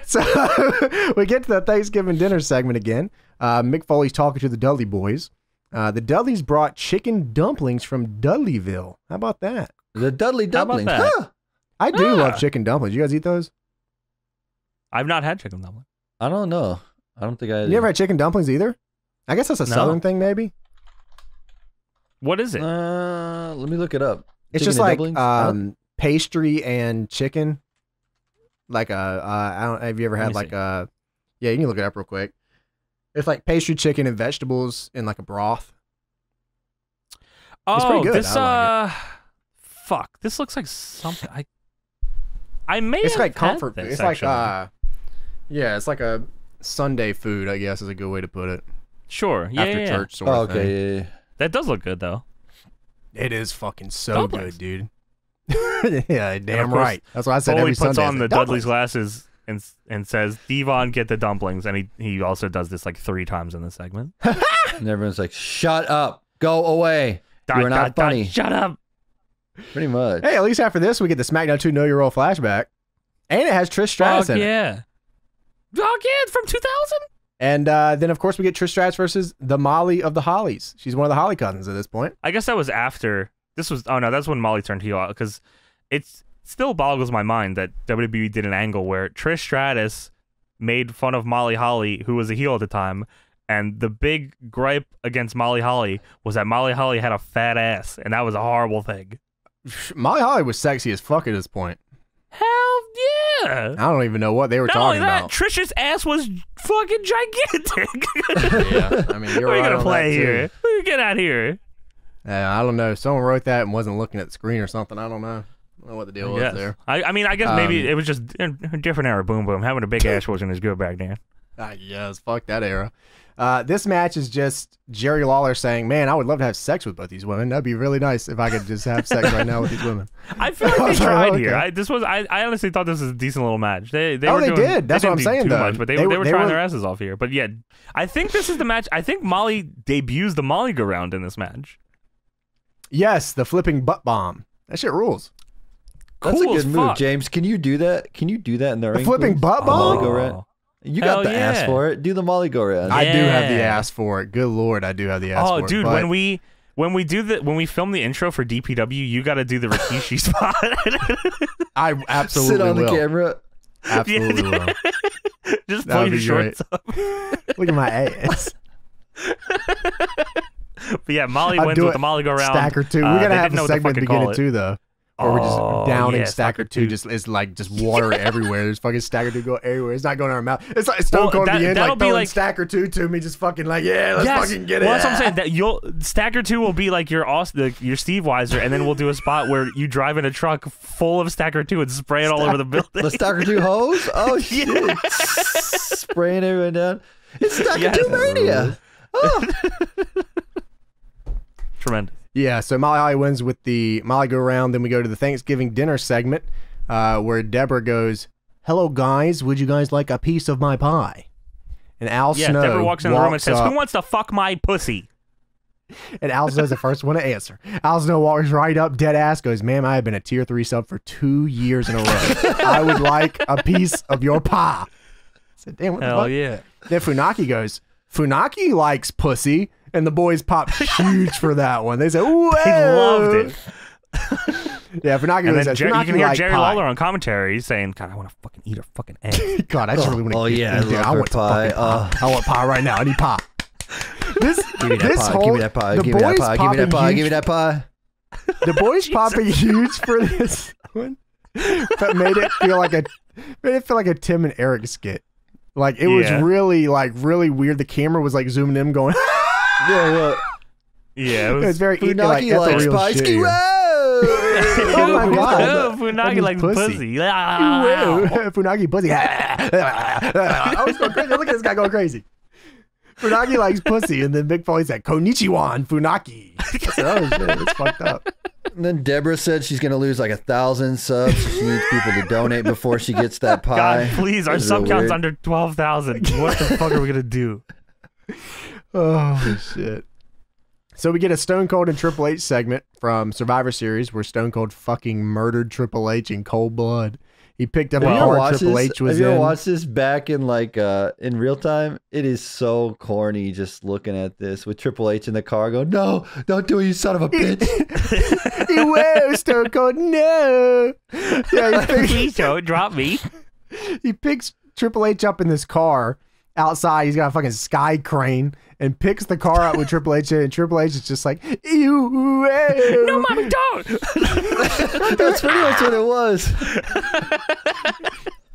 <laughs> so <laughs> we get to the Thanksgiving dinner segment again. Uh, Mick Foley's talking to the Dudley boys. Uh, the Dudleys brought chicken dumplings from Dudleyville. How about that? The Dudley How about dumplings. that? Huh. I do Ah. love chicken dumplings. You guys eat those? I've not had chicken dumpling. I don't know. I don't think I. You never had chicken dumplings either? I guess that's a No. southern thing, maybe. What is it? Uh, let me look it up. It's Chicken just like dumplings? I don't- um, pastry and chicken. Like a, uh, I don't. Have you ever had like see. a? Yeah, you can look it up real quick. It's like pastry, chicken, and vegetables in like a broth. oh, it's pretty good. this I uh, fuck. This looks like something. I I may. It's have like comfort. food. This, It's like uh, yeah, it's like a Sunday food. I guess is a good way to put it. sure. Yeah, After yeah, yeah. church sort Oh, of thing. okay. Yeah, yeah. That does look good though. It is fucking so Dumplings. good, dude. <laughs> yeah, damn course, right. That's what I said. Foley every puts Sunday. I on said, the "Dumplings." Dudley's glasses and and says, "Devon, get the dumplings." And he he also does this like three times in the segment. <laughs> And everyone's like, "Shut up, go away." Dot, You are not dot, dot, funny. Shut up. Pretty much. Hey, at least after this, we get the SmackDown 2 Know Your Role flashback. And it has Trish Stratus Fuck in it. Yeah. Fuck yeah, it's from 2000? And uh, then, of course, we get Trish Stratus versus the Molly of the Hollies. She's one of the Holly cousins at this point. I guess that was after. This was. Oh, no, that's when Molly turned heel because it's still boggles my mind that WWE did an angle where Trish Stratus made fun of Molly Holly, who was a heel at the time. And the big gripe against Molly Holly was that Molly Holly had a fat ass, and that was a horrible thing. Molly Holly was sexy as fuck at this point. Hell yeah! I don't even know what they were Not only talking that, about. Trisha's ass was fucking gigantic. <laughs> yeah, I mean, you're We're right gonna play that, too. here. Get out here. Yeah, I don't know. Someone wrote that and wasn't looking at the screen or something. I don't know. I don't know what the deal was there. I, I mean, I guess maybe Um, it was just a different era. Boom, boom. Having a big <laughs> ass wasn't as good back then. Ah, yes, fuck that era. Uh, this match is just Jerry Lawler saying, "Man, I would love to have sex with both these women. That'd be really nice if I could just have sex right now with these women." <laughs> I feel like <laughs> I they was like, tried okay. here. I, this was I, I honestly thought this was a decent little match. They they Oh, were they doing, did. That's they what I'm saying, too though. Much, but they, They they, were- were they trying were- their asses off here. But yeah, I think this is the match. I think Molly debuts the Molly go round in this match. Yes, the flipping butt bomb. That shit rules. That's a good move, fuck. James. Can you do that? Can you do that in the, The ring? flipping please? butt Molly bomb. go round. You got Hell the ass for it. Do the Molly go round. I do have the ass for it. Good lord, I do have the ass Oh, for it. dude, but when we when we do the when we film the intro for DPW, you got to do the Rikishi <laughs> spot. I absolutely Sit on will. the camera. Absolutely will. <laughs> Just That pull your be shorts up. <laughs> Look at my ass. But yeah, Molly I'll wins with it. the Molly go round. Stacker two. Uh, We're they gonna have didn't know a what to segment fucking begin call it it. too, though. Where we're just Oh, downing yeah, Stacker Stacker two. two. Just it's like just <laughs> water everywhere. There's fucking Stacker two go everywhere. It's not going in our mouth. It's like Stone Well, Cold at that- the end, like be throwing like- Stacker two to me, just fucking like yeah, let's yes. fucking get it. Well, that's what I'm saying. <laughs> That you'll Stacker Two will be like your Aust- your Steve Weiser, and then we'll do a spot where you drive in a truck full of Stacker Two and spray it all over the building. The Stacker 2 hose? <laughs> Oh, shit. Spraying everyone down. It's Stalker Yes. 2 Mania. Oh, Tremendous. Yeah, so Molly Holly wins with the Molly go around. Then we go to the Thanksgiving dinner segment uh, where Deborah goes, Hello, guys. Would you guys like a piece of my pie? And Al Yeah, Snow Deborah walks in the room and says, up, "Who wants to fuck my pussy?" And Al Snow's the first one to answer. Al Snow walks right up, dead ass, goes, Ma'am, I have been a tier three sub for two years in a row. I would like a piece of your pie. I said, Damn, what the Hell fuck? yeah! Then Funaki goes, Funaki likes pussy. And the boys pop <laughs> huge for that one. They say, Whoa. They loved it. Yeah, Funaki And goes, then says, Jer- you can hear like Jerry pie. Lawler on commentary saying, "God, I want to fucking eat a fucking egg." <laughs> God, I just oh, really oh, want to Oh, yeah, I dude, love her want pie. fucking pie. Oh. I want pie right now. I need pie. <laughs> This, Give me that this pie. whole, give me that pie. the Give me that boys pie. Give me that popping pie. huge Give me that pie. the boys popping huge for this one but made it feel like a made it feel like a Tim and Eric skit. Like it was really like really weird. The camera was like zooming in, going. Yeah, what? yeah, it <laughs> it was was. very Funaki like, a likes real pie. shit <laughs> oh my God. Oh, That Funaki was likes pussy. pussy. Whoa. Ah. <laughs> Funaki pussy. I was going crazy. Look at this guy going crazy. Funaki likes pussy, and then Big Foley said, "Konnichiwa, Funaki." I said, oh shit, it's fucked up. And then Deborah said she's gonna lose like a thousand subs. so she needs people to donate before she gets that pie. God, please, our sub count's weird. under twelve thousand. What the fuck are we gonna do? Oh <laughs> shit. So we get a Stone Cold and Triple H segment from Survivor Series where Stone Cold fucking murdered Triple H in cold blood. He picked up Have a you ever car Triple this? H was Have you ever in. watched this back in like uh in real time? It is so corny just looking at this with Triple H in the car going, No, don't do it, you son of a bitch. <laughs> he Whoa, Stone Cold, no. Yeah, he picks, Please don't drop me. <laughs> he picks Triple H up in this car outside. He's got a fucking sky crane and picks the car out with Triple H. And Triple H is just like, ew. No, mommy, don't. <laughs> That's pretty much what it was.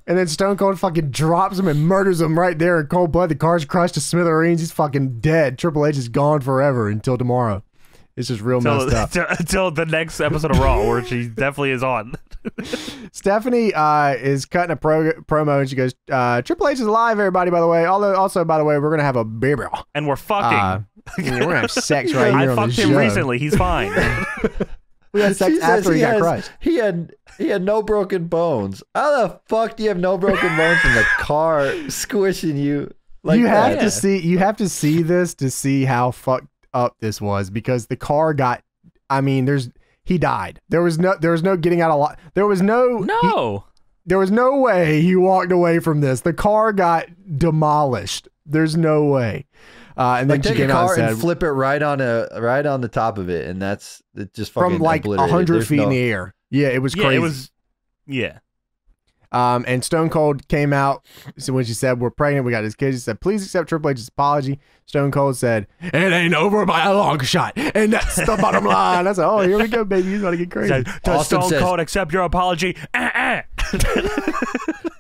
And then Stone Cold fucking drops him and murders him right there in cold blood. The car's crushed to smithereens. He's fucking dead. Triple H is gone forever until tomorrow. It's just real messed up. <laughs> Until, until the next episode of Raw, where she definitely is on. <laughs> Stephanie uh, is cutting a pro- promo and she goes, uh, Triple H is alive, everybody, by the way. Although, also, by the way, we're going to have a baby. And we're fucking. Uh, <laughs> we're going to have sex right I here on the fucked show. him recently. He's fine. <laughs> We had sex She says after he, got has- crushed. He had he had no broken bones. How the fuck do you have no broken bones from the car squishing you? Like you have that? to see you have to see this to see how fucked up this was because the car got I mean there's he died. There was no there was no getting out of lot. There was no he- no. there was no way he walked away from this. The car got demolished. There's no way. Uh, and then Like she take a came out car and and, said flip it right on a right on the top of it, and that's it just fucking from like obliterated. hundred There's feet in the air. Yeah, it was Yeah, crazy. it was. Yeah. Um, and Stone Cold came out. So when she said, We're pregnant, we got his kid, she said, Please accept Triple H's apology. Stone Cold said, It ain't over by a long shot. And that's the bottom line. I said, Oh, here we go, baby. He's about to get crazy. Said, Does Austin Stone says- Cold accept your apology? Uh-uh. <laughs>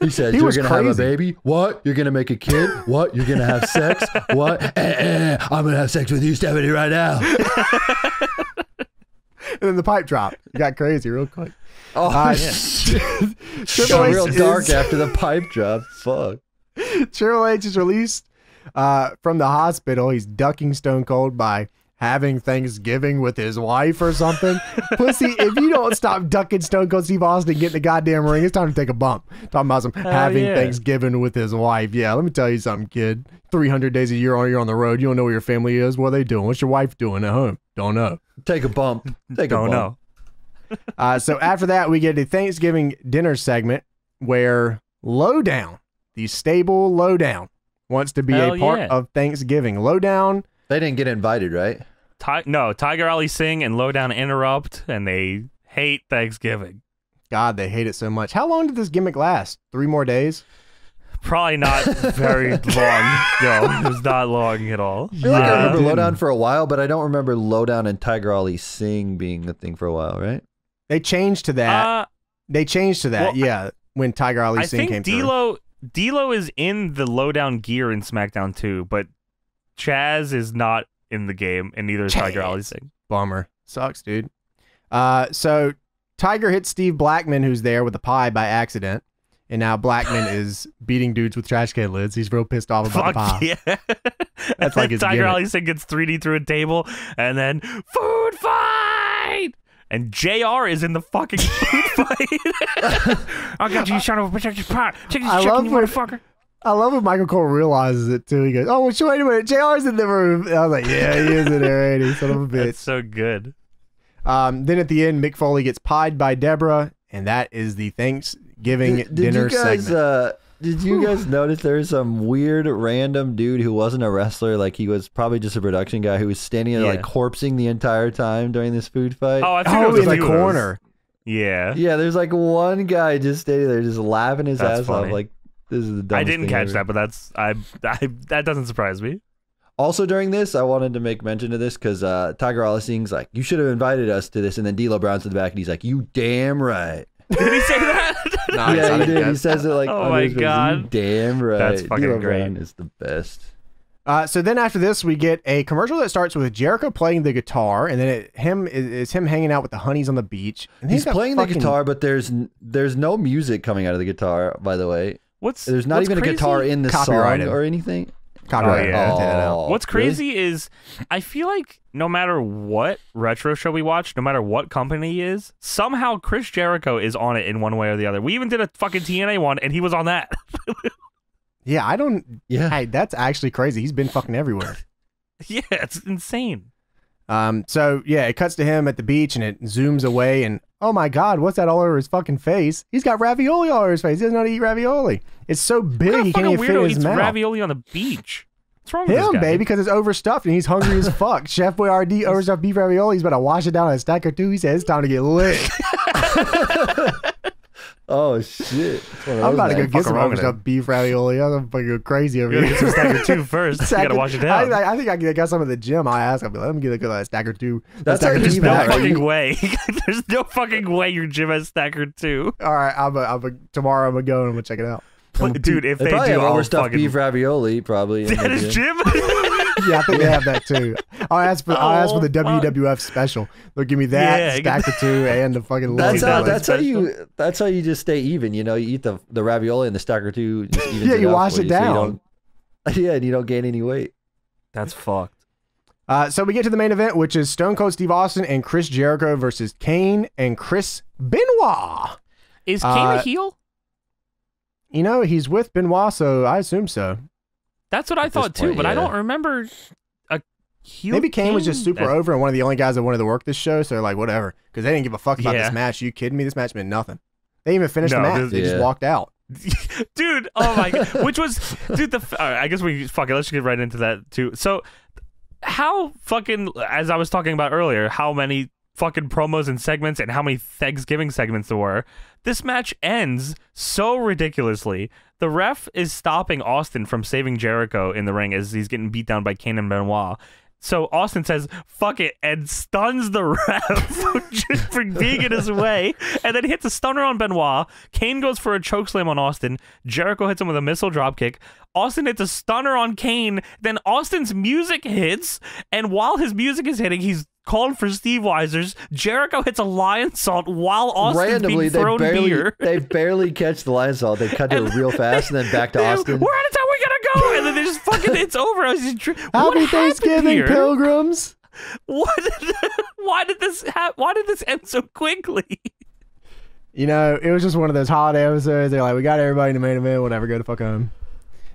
He said, He "You're was gonna have a baby. What? You're gonna make a kid? What? You're gonna have sex? What? Eh, <laughs> eh, I'm gonna have sex with you, Stephanie, right now." <laughs> And then the pipe dropped. It got crazy real quick. Oh, Uh, <laughs> shit. Triple H real is- dark after the pipe drop. Fuck. <laughs> Triple H is released uh, from the hospital. He's ducking Stone Cold by having Thanksgiving with his wife or something. <laughs> Pussy, if you don't stop ducking Stone Cold Steve Austin, get in the goddamn ring, it's time to take a bump. Talking about some having yeah. Thanksgiving with his wife. Yeah, let me tell you something, kid. 300 days a year you're on the road. You don't know where your family is. What are they doing? What's your wife doing at home? Don't know. Take a bump. Take a Don't bump. know. Uh, so after that, we get a Thanksgiving dinner segment where Lowdown, the stable Lowdown, wants to be Hell a part yeah. of Thanksgiving. Lowdown, They didn't get invited, right? Ti- no, Tiger Ali Singh and Lowdown interrupt, and they hate Thanksgiving. God, they hate it so much. How long did this gimmick last? Three more days? Probably not very <laughs> long. No, it was not long at all. I feel like I remember Lowdown for a while, but I don't remember Lowdown and Tiger Ali Singh being the thing for a while, right? They changed to that. Uh, they changed to that, well, yeah, when Tiger Ali I Singh came think through. D'Lo D'Lo is in the Lowdown gear in SmackDown too, but Chaz is not in the game, and neither is Tiger Ali Singh. Bummer. Sucks, dude. Uh, so Tiger hits Steve Blackman, who's there with a pie by accident. And now Blackman <laughs> is beating dudes with trash can lids. He's real pissed off about Fuck the pie. yeah! That's like his <laughs> Tiger gimmick. Ali Singh gets 3D through a table, and then food fight. And JR is in the fucking <laughs> food fight. <laughs> I got you, son of a bitch. pot. Take this I chicken, love you when- motherfucker. I love when Michael Cole realizes it too. He goes, "Oh, well, wait a minute, Jr's in the room." I was like, "Yeah, he is in there, ain't he? Son of a bitch." It's so good. Um, then at the end, Mick Foley gets pied by Deborah, and that is the Thanksgiving Did, did dinner you guys segment. uh did you guys notice there was some weird random dude who wasn't a wrestler, like he was probably just a production guy who was standing there Yeah. like corpsing the entire time during this food fight? Oh, I think it oh, was in the few of corner. Yeah. Yeah, there's like one guy just standing there just laughing his That's ass funny. off like this is the dumbest I didn't thing catch ever. that, but that's I, I that doesn't surprise me. Also during this, I wanted to make mention of this because uh, Tiger Ali Singh's like, "You should have invited us to this," and then D'Lo Brown's in the back and he's like, "You damn right." Did he say <laughs> that? <laughs> Nice, yeah, he didn't. He says it like, Oh my his face, "You God. damn right." That's fucking D'Lo great. Brown is the best. Uh, so then after this, we get a commercial that starts with Jericho playing the guitar, and then it, him is, is him hanging out with the honeys on the beach. And He's got playing fucking- the guitar, but there's there's no music coming out of the guitar. By the way, What's there's not what's even crazy? a guitar in the song or anything. Copyright. Oh, yeah. I'll take that out. Oh, What's really? crazy is I feel like no matter what retro show we watch, no matter what company he is, somehow Chris Jericho is on it in one way or the other. We even did a fucking TNA one, and he was on that. <laughs> Yeah, I don't. Yeah, Hey, that's actually crazy. He's been fucking everywhere. <laughs> yeah, it's insane. Um, so yeah, it cuts to him at the beach and it zooms away and oh my god, what's that all over his fucking face? He's got ravioli all over his face. He doesn't know how to eat ravioli. It's so big he can't even fit his eats mouth. ravioli on the beach? What's wrong with this Him, baby, because it's overstuffed and he's hungry as fuck. <laughs> Chef Boyardee overstuffed beef ravioli. He's about to wash it down in a Stacker two. He says it's time to get lit. <laughs> Oh shit! <laughs> It's one of I'm about to go get some overstuffed beef ravioli. I'm fucking go crazy over here. get some stack or two <laughs> first. You gotta wash it down. I, I think I get some at the gym. I ask. I'll be like, let me get a good uh, Stacker two. That's Stacker two you There's no fucking way. <laughs> There's no fucking way your gym has Stacker two. All right, I'm a, I'm a, tomorrow. I'm gonna go and I'm gonna check it out. Dude, if They, they, do, have I'll overstuffed fucking... beef ravioli, probably. in <laughs> At the his gym. gym? <laughs> Yeah, I think they have that too. I'll ask for I'll ask for the Oh, fuck. WWF special. They'll give me that Yeah, stack <laughs> or two and the fucking. That's how. $40 one. That's how you. That's how you just stay even. You know, you eat the the ravioli and the Stacker two. Just Yeah, you wash for it you, so you down. don't- yeah, and you don't gain any weight. That's fucked. Uh, so we get to the main event, which is Stone Cold Steve Austin and Chris Jericho versus Kane and Chris Benoit. Is Kane Uh, a heel? You know he's with Benoit, so I assume so. That's what I this thought too, point, but I don't remember a heel. Maybe Kane was just super that- over and one of the only guys that wanted to work this show. So they're like, whatever, because they didn't give a fuck about Yeah. this match. you kidding me? This match meant nothing. They even finished No, the match. this- they just walked out. <laughs> dude. Oh my god, <laughs> which was dude. The f- all right, I guess we fuck it. Let's get right into that too. So, how fucking as I was talking about earlier, how many fucking promos and segments and how many Thanksgiving segments there were. This match ends so ridiculously. The ref is stopping Austin from saving Jericho in the ring as he's getting beat down by Kane and Benoit. So Austin says, fuck it, and stuns the <laughs> ref just for being in his way. And then hits a stunner on Benoit. Kane goes for a chokeslam on Austin. Jericho hits him with a missile dropkick. Austin hits a stunner on Kane. Then Austin's music hits. And while his music is hitting, he's called for Steve Weisers. Jericho hits a Lionsault while Austin's Randomly, being they thrown barely beer. <laughs> they barely catch the Lionsault. They cut to it real <laughs> fast and then back to They- Austin. We're out of time. We gotta go. And then they just fucking, it's over. I was just, what Happy happened Thanksgiving, here? pilgrims. <laughs> What? why did this? Ha- why did this end so quickly? You know, it was just one of those holiday episodes. They're like, we got everybody in the main event. Whatever, go to fuck home.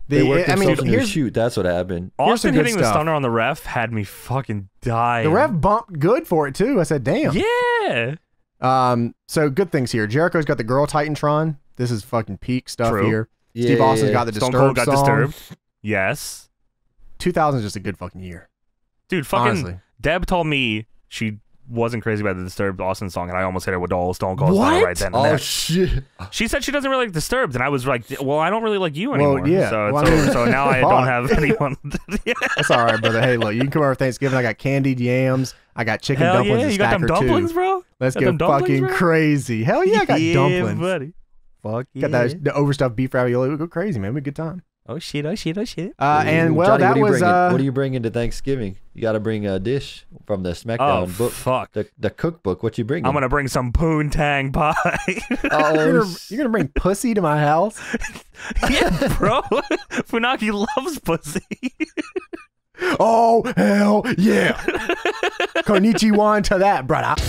The, They worked I mean, themselves into here's shoot. That's what happened. Austin some good hitting the stunner on the ref had me fucking die. the ref bumped good for it too. I said, damn. Yeah. Um, so good things here. Jericho's got the girl Titantron. This is fucking peak stuff True. here. Yeah, Steve yeah, Austin's yeah. got the Stone Disturbed Cold got song. disturbed. Yes. 2000 is just a good fucking year. Dude, fucking Honestly. Deb told me she wasn't crazy about the Disturbed Austin song, and I almost hit her with all Stone Cold What? Right then and Oh there. shit! She said she doesn't really like Disturbed, and I was like, "Well, I don't really like you Well, anymore." yeah. So it's Well, I mean, over. So now I don't have anyone. <laughs> yeah. That's all right, brother. Hey, look, you can come over for Thanksgiving. I got candied yams. I got chicken Hell dumplings. yeah, a you got stack them or two. dumplings, bro. Let's Got go fucking bro? crazy. Hell yeah, I got yeah, dumplings. buddy. Fuck yeah. Got yeah. that the overstuffed beef ravioli. We go crazy, man. We had good time. Oh shit! Oh shit! Oh shit! Uh, and well, Johnny, that what are you was bringing? uh, what are you bringing to Thanksgiving? You got to bring a dish from the Oh SmackDown book, fuck! the the cookbook. What you bringing? I'm gonna bring some poontang pie. <laughs> Oh, you're, gonna, you're gonna bring pussy to my house. <laughs> yeah, bro. <laughs> Funaki loves pussy. Oh hell yeah! Konnichiwa to that, brother.